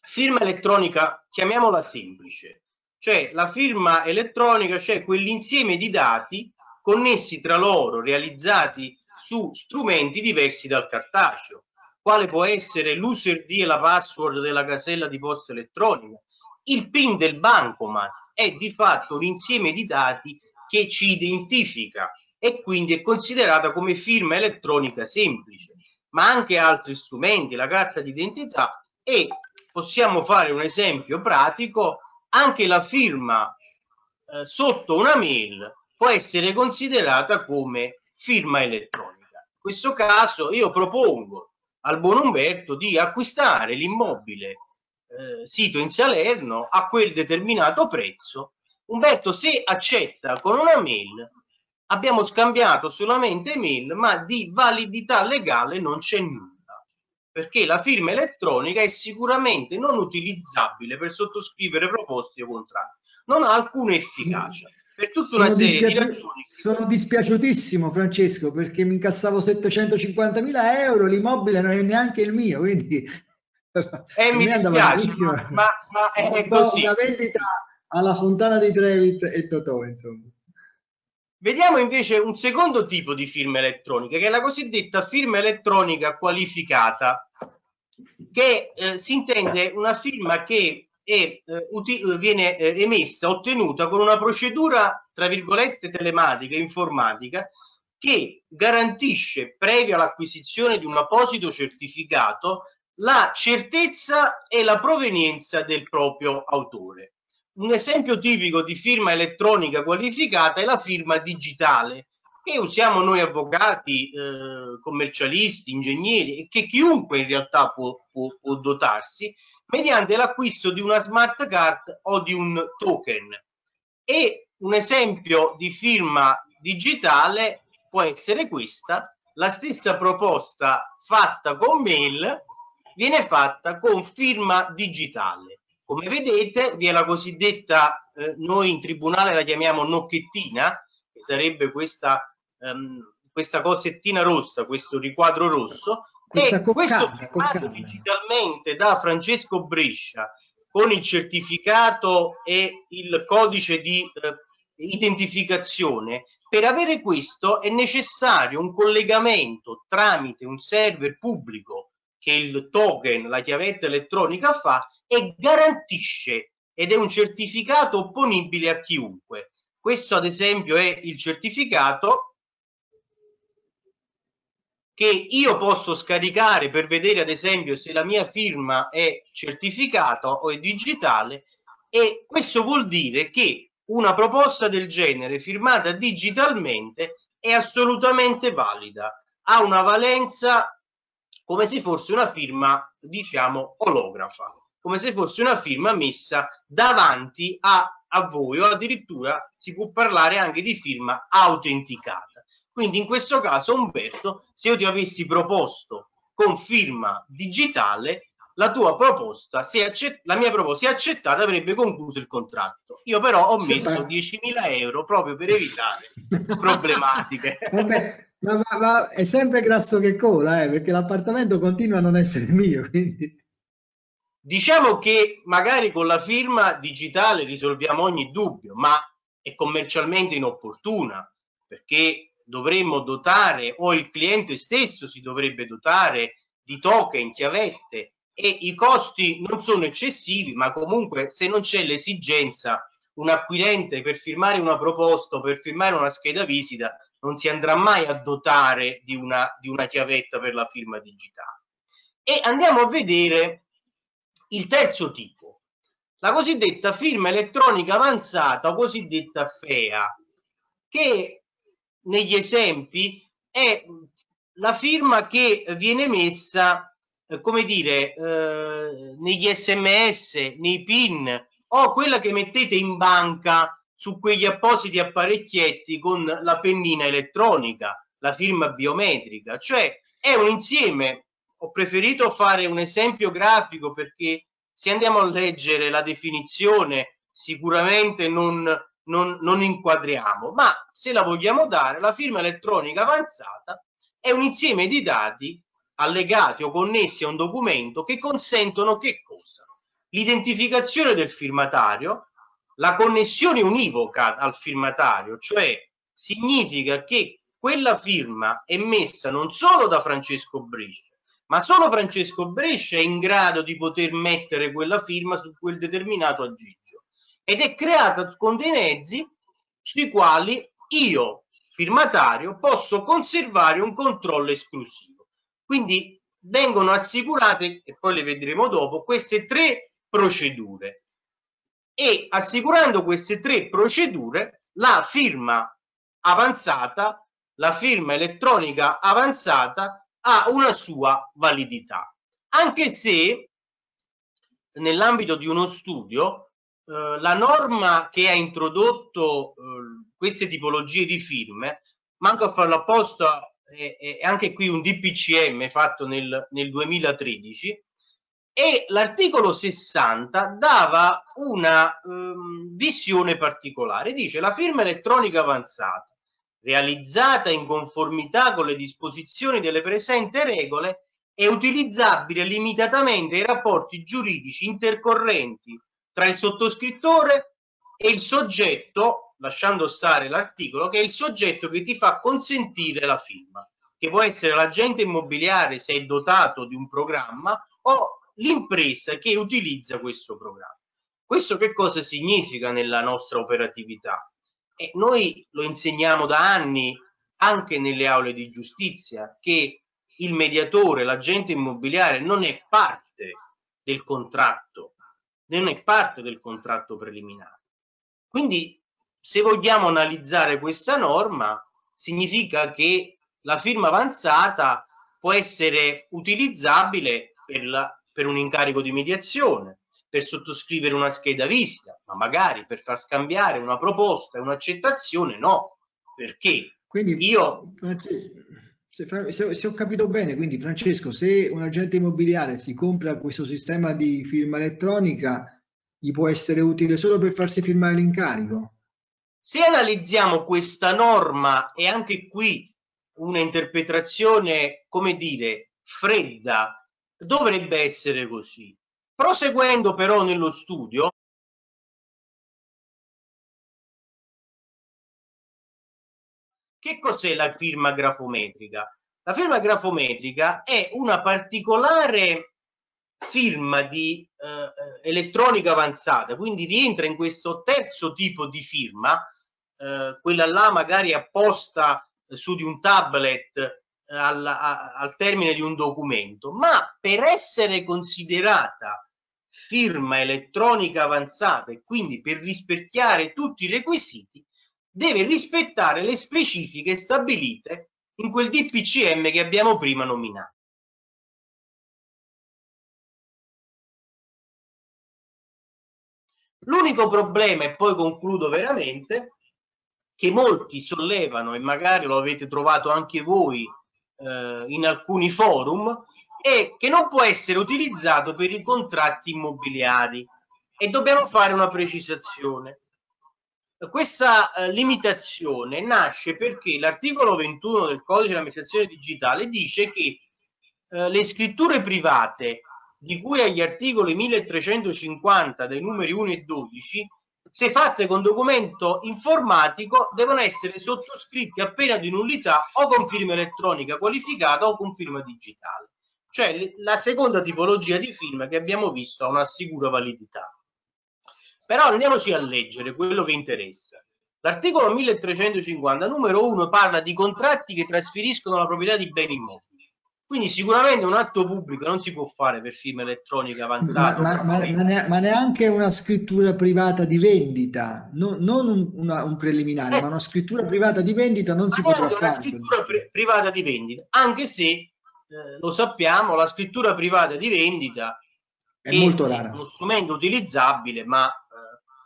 firma elettronica, chiamiamola semplice, cioè la firma elettronica, cioè quell'insieme di dati connessi tra loro, realizzati su strumenti diversi dal cartaceo, quale può essere l'user e la password della casella di posta elettronica. Il PIN del bancomat è di fatto un insieme di dati che ci identifica e quindi è considerata come firma elettronica semplice, ma anche altri strumenti, la carta d'identità e possiamo fare un esempio pratico, anche la firma eh, sotto una mail può essere considerata come firma elettronica questo caso io propongo al buon Umberto di acquistare l'immobile eh, sito in Salerno a quel determinato prezzo. Umberto se accetta con una mail abbiamo scambiato solamente mail ma di validità legale non c'è nulla perché la firma elettronica è sicuramente non utilizzabile per sottoscrivere proposte o contratti non ha alcuna efficacia per tutta una serie di ragioni. Sono dispiaciutissimo Francesco perché mi incassavo 750 mila euro, l'immobile non è neanche il mio, quindi [laughs] eh, mi dispiace, ma, ma, ma è, è così. Una vendita alla Fontana di Trevit e Totò, insomma. Vediamo invece un secondo tipo di firma elettronica, che è la cosiddetta firma elettronica qualificata, che eh, si intende una firma che e eh, viene eh, emessa, ottenuta con una procedura, tra virgolette, telematica, informatica, che garantisce, previa l'acquisizione di un apposito certificato, la certezza e la provenienza del proprio autore. Un esempio tipico di firma elettronica qualificata è la firma digitale, che usiamo noi avvocati, eh, commercialisti, ingegneri e che chiunque in realtà può, può, può dotarsi mediante l'acquisto di una smart card o di un token. E un esempio di firma digitale può essere questa, la stessa proposta fatta con mail viene fatta con firma digitale. Come vedete vi è la cosiddetta, eh, noi in tribunale la chiamiamo nocchettina, che sarebbe questa, um, questa cosettina rossa, questo riquadro rosso, questa e questo firmato digitalmente da Francesco Brescia con il certificato e il codice di eh, identificazione, per avere questo è necessario un collegamento tramite un server pubblico che il token, la chiavetta elettronica fa e garantisce ed è un certificato opponibile a chiunque. Questo ad esempio è il certificato che io posso scaricare per vedere ad esempio se la mia firma è certificata o è digitale e questo vuol dire che una proposta del genere firmata digitalmente è assolutamente valida, ha una valenza come se fosse una firma diciamo olografa, come se fosse una firma messa davanti a, a voi o addirittura si può parlare anche di firma autenticata. Quindi in questo caso, Umberto, se io ti avessi proposto con firma digitale, la tua proposta, se accett- la mia proposta è accettata, avrebbe concluso il contratto. Io però ho messo 10.000 euro proprio per evitare [laughs] problematiche. [laughs] Vabbè, ma, ma, ma, è sempre grasso che cola, eh, perché l'appartamento continua a non essere mio. Quindi. Diciamo che magari con la firma digitale risolviamo ogni dubbio, ma è commercialmente inopportuna perché dovremmo dotare o il cliente stesso si dovrebbe dotare di token, chiavette e i costi non sono eccessivi, ma comunque se non c'è l'esigenza un acquirente per firmare una proposta o per firmare una scheda visita non si andrà mai a dotare di una, di una chiavetta per la firma digitale. E andiamo a vedere il terzo tipo, la cosiddetta firma elettronica avanzata cosiddetta FEA, che negli esempi è la firma che viene messa, eh, come dire, eh, negli sms, nei pin o quella che mettete in banca su quegli appositi apparecchietti con la pennina elettronica, la firma biometrica, cioè è un insieme. Ho preferito fare un esempio grafico perché se andiamo a leggere la definizione sicuramente non, non, non inquadriamo, ma se la vogliamo dare, la firma elettronica avanzata è un insieme di dati allegati o connessi a un documento che consentono che cosa? L'identificazione del firmatario, la connessione univoca al firmatario, cioè significa che quella firma è messa non solo da Francesco Brescia, ma solo Francesco Brescia è in grado di poter mettere quella firma su quel determinato aggeggio ed è creata con dei mezzi sui quali io, firmatario, posso conservare un controllo esclusivo. Quindi vengono assicurate, e poi le vedremo dopo, queste tre procedure e assicurando queste tre procedure la firma avanzata, la firma elettronica avanzata ha una sua validità, anche se nell'ambito di uno studio eh, la norma che ha introdotto eh, queste tipologie di firme, manco a farlo apposta, è, è anche qui un DPCM fatto nel, nel 2013, e l'articolo 60 dava una um, visione particolare. Dice la firma elettronica avanzata, realizzata in conformità con le disposizioni delle presenti regole, è utilizzabile limitatamente ai rapporti giuridici intercorrenti tra il sottoscrittore e il soggetto, lasciando stare l'articolo, che è il soggetto che ti fa consentire la firma, che può essere l'agente immobiliare se è dotato di un programma o l'impresa che utilizza questo programma. Questo che cosa significa nella nostra operatività? E noi lo insegniamo da anni anche nelle aule di giustizia che il mediatore, l'agente immobiliare non è parte del contratto, non è parte del contratto preliminare. Quindi se vogliamo analizzare questa norma, significa che la firma avanzata può essere utilizzabile per la per un incarico di mediazione, per sottoscrivere una scheda visita, ma magari per far scambiare una proposta e un'accettazione no. Perché? Quindi io... Se, se, se, ho capito bene, quindi Francesco, se un agente immobiliare si compra questo sistema di firma elettronica, gli può essere utile solo per farsi firmare l'incarico? Se analizziamo questa norma e anche qui una interpretazione, come dire, fredda dovrebbe essere così. Proseguendo però nello studio, che cos'è la firma grafometrica? La firma grafometrica è una particolare firma di eh, elettronica avanzata, quindi rientra in questo terzo tipo di firma, eh, quella là magari apposta su di un tablet al, a, al termine di un documento, ma per essere considerata firma elettronica avanzata e quindi per rispecchiare tutti i requisiti, deve rispettare le specifiche stabilite in quel DPCM che abbiamo prima nominato. L'unico problema, e poi concludo veramente, che molti sollevano e magari lo avete trovato anche voi eh, in alcuni forum è che non può essere utilizzato per i contratti immobiliari e dobbiamo fare una precisazione. Questa eh, limitazione nasce perché l'articolo 21 del codice dell'amministrazione digitale dice che eh, le scritture private di cui agli articoli 1350 dei numeri 1 e 12 se fatte con documento informatico devono essere sottoscritti appena di nullità o con firma elettronica qualificata o con firma digitale. Cioè la seconda tipologia di firma che abbiamo visto ha una sicura validità però andiamoci a leggere quello che interessa l'articolo 1350 numero 1 parla di contratti che trasferiscono la proprietà di beni immobili quindi sicuramente un atto pubblico non si può fare per firma elettronica avanzata. Ma, ma, ma, ma neanche una scrittura privata di vendita, no, non un, una, un preliminare, eh, ma una scrittura privata di vendita non si potrà fare. Una scrittura pri privata di vendita, anche se eh, lo sappiamo, la scrittura privata di vendita è, è molto rara. uno strumento utilizzabile, ma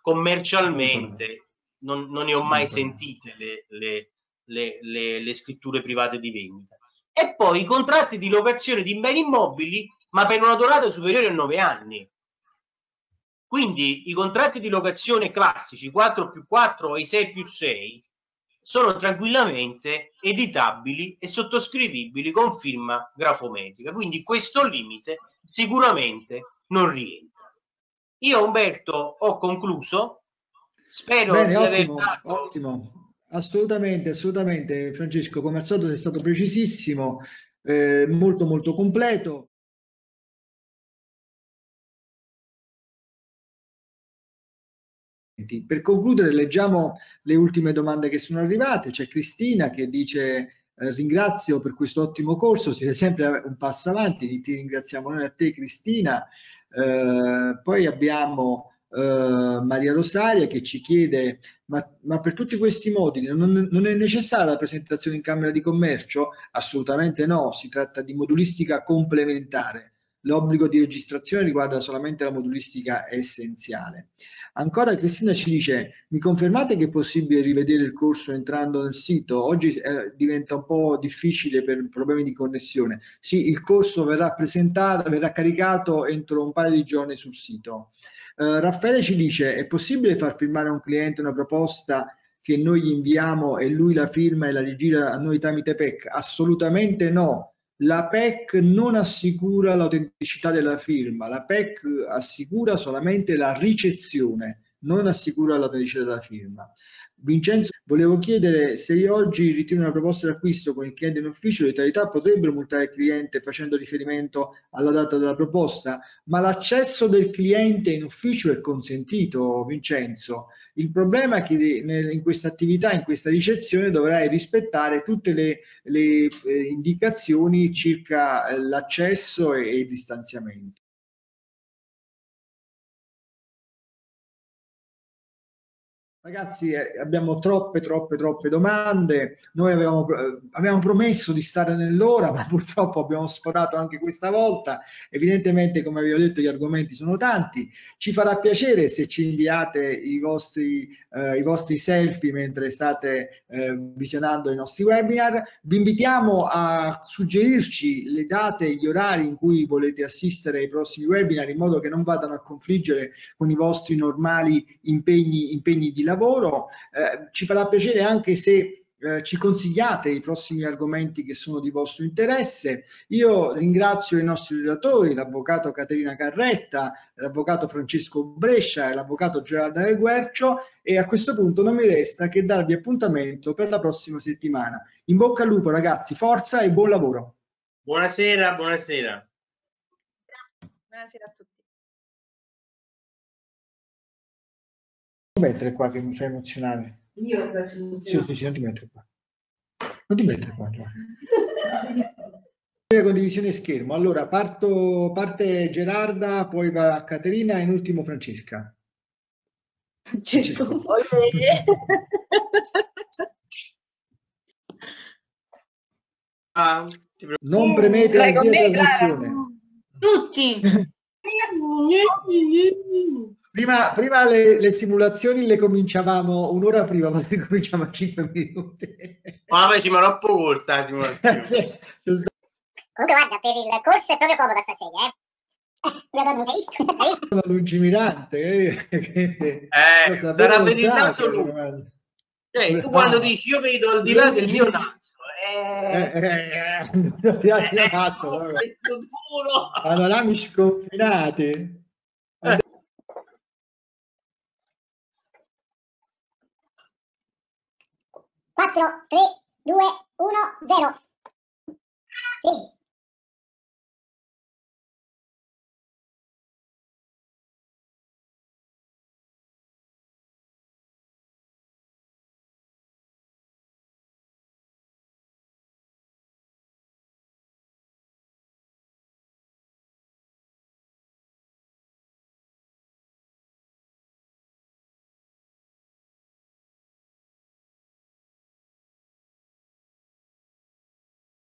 commercialmente non, non, ne ho mai sentite le, le, le, le scritture private di vendita e poi i contratti di locazione di beni immobili, ma per una durata superiore a 9 anni. Quindi i contratti di locazione classici 4 più 4 e 6 più 6 sono tranquillamente editabili e sottoscrivibili con firma grafometrica. Quindi questo limite sicuramente non rientra. Io Umberto ho concluso, spero Bene, di ottimo, aver dato... Ottimo. Assolutamente, assolutamente, Francesco, come al solito sei stato precisissimo, eh, molto molto completo. Per concludere leggiamo le ultime domande che sono arrivate, c'è Cristina che dice eh, ringrazio per questo ottimo corso, siete sempre un passo avanti, ti ringraziamo noi a te Cristina, eh, poi abbiamo eh, Maria Rosaria che ci chiede ma, ma per tutti questi moduli non, non, è necessaria la presentazione in Camera di Commercio? Assolutamente no, si tratta di modulistica complementare. L'obbligo di registrazione riguarda solamente la modulistica essenziale. Ancora Cristina ci dice, mi confermate che è possibile rivedere il corso entrando nel sito? Oggi eh, diventa un po' difficile per problemi di connessione. Sì, il corso verrà presentato, verrà caricato entro un paio di giorni sul sito. Uh, Raffaele ci dice, è possibile far firmare a un cliente una proposta che noi gli inviamo e lui la firma e la rigira a noi tramite PEC? Assolutamente no. La PEC non assicura l'autenticità della firma, la PEC assicura solamente la ricezione, non assicura l'autenticità della firma. Vincenzo, volevo chiedere se io oggi ritiro una proposta d'acquisto con il cliente in ufficio, le autorità potrebbero multare il cliente facendo riferimento alla data della proposta, ma l'accesso del cliente in ufficio è consentito, Vincenzo. Il problema è che in questa attività, in questa ricezione, dovrai rispettare tutte le, le eh, indicazioni circa eh, l'accesso e il distanziamento. Ragazzi, eh, abbiamo troppe, troppe, troppe domande. Noi avevamo, eh, avevamo, promesso di stare nell'ora, [laughs] ma purtroppo abbiamo sforato anche questa volta. Evidentemente, come vi ho detto, gli argomenti sono tanti. Ci farà piacere se ci inviate i vostri, eh, i vostri selfie mentre state eh, visionando i nostri webinar. Vi invitiamo a suggerirci le date e gli orari in cui volete assistere ai prossimi webinar in modo che non vadano a confliggere con i vostri normali impegni, impegni di lavoro lavoro. Eh, ci farà piacere anche se eh, ci consigliate i prossimi argomenti che sono di vostro interesse. Io ringrazio i nostri relatori, l'avvocato Caterina Carretta, l'avvocato Francesco Brescia e l'avvocato Gerardo Del Guercio e a questo punto non mi resta che darvi appuntamento per la prossima settimana. In bocca al lupo ragazzi, forza e buon lavoro. Buonasera, buonasera. Buonasera a tutti. Mettere qua che mi fai emozionare. Io faccio emozionare. Sì, sì, sì, non ti mettere qua. Non ti mettere qua, condivisione schermo. Allora, parto, parte Gerarda, poi va Caterina e in ultimo Francesca. Francesco. ah, non premete la trasmissione. Tutti. [laughs] Prima, prima le, le, simulazioni le cominciavamo un'ora prima, ma le cominciamo a 5 minuti. Ma vabbè, ci ma troppo corsa la simulazione. [laughs] Comunque guarda, per il corso è proprio comoda sta sedia, eh. [laughs] Una [laughs] lungimirante, eh, eh sarà per il naso lungo. Cioè, tu quando dici io vedo al di là del mio naso, eh, eh, eh, eh, naso, eh, panorami sconfinati. 4, 3, 2, 1, 0. Sì.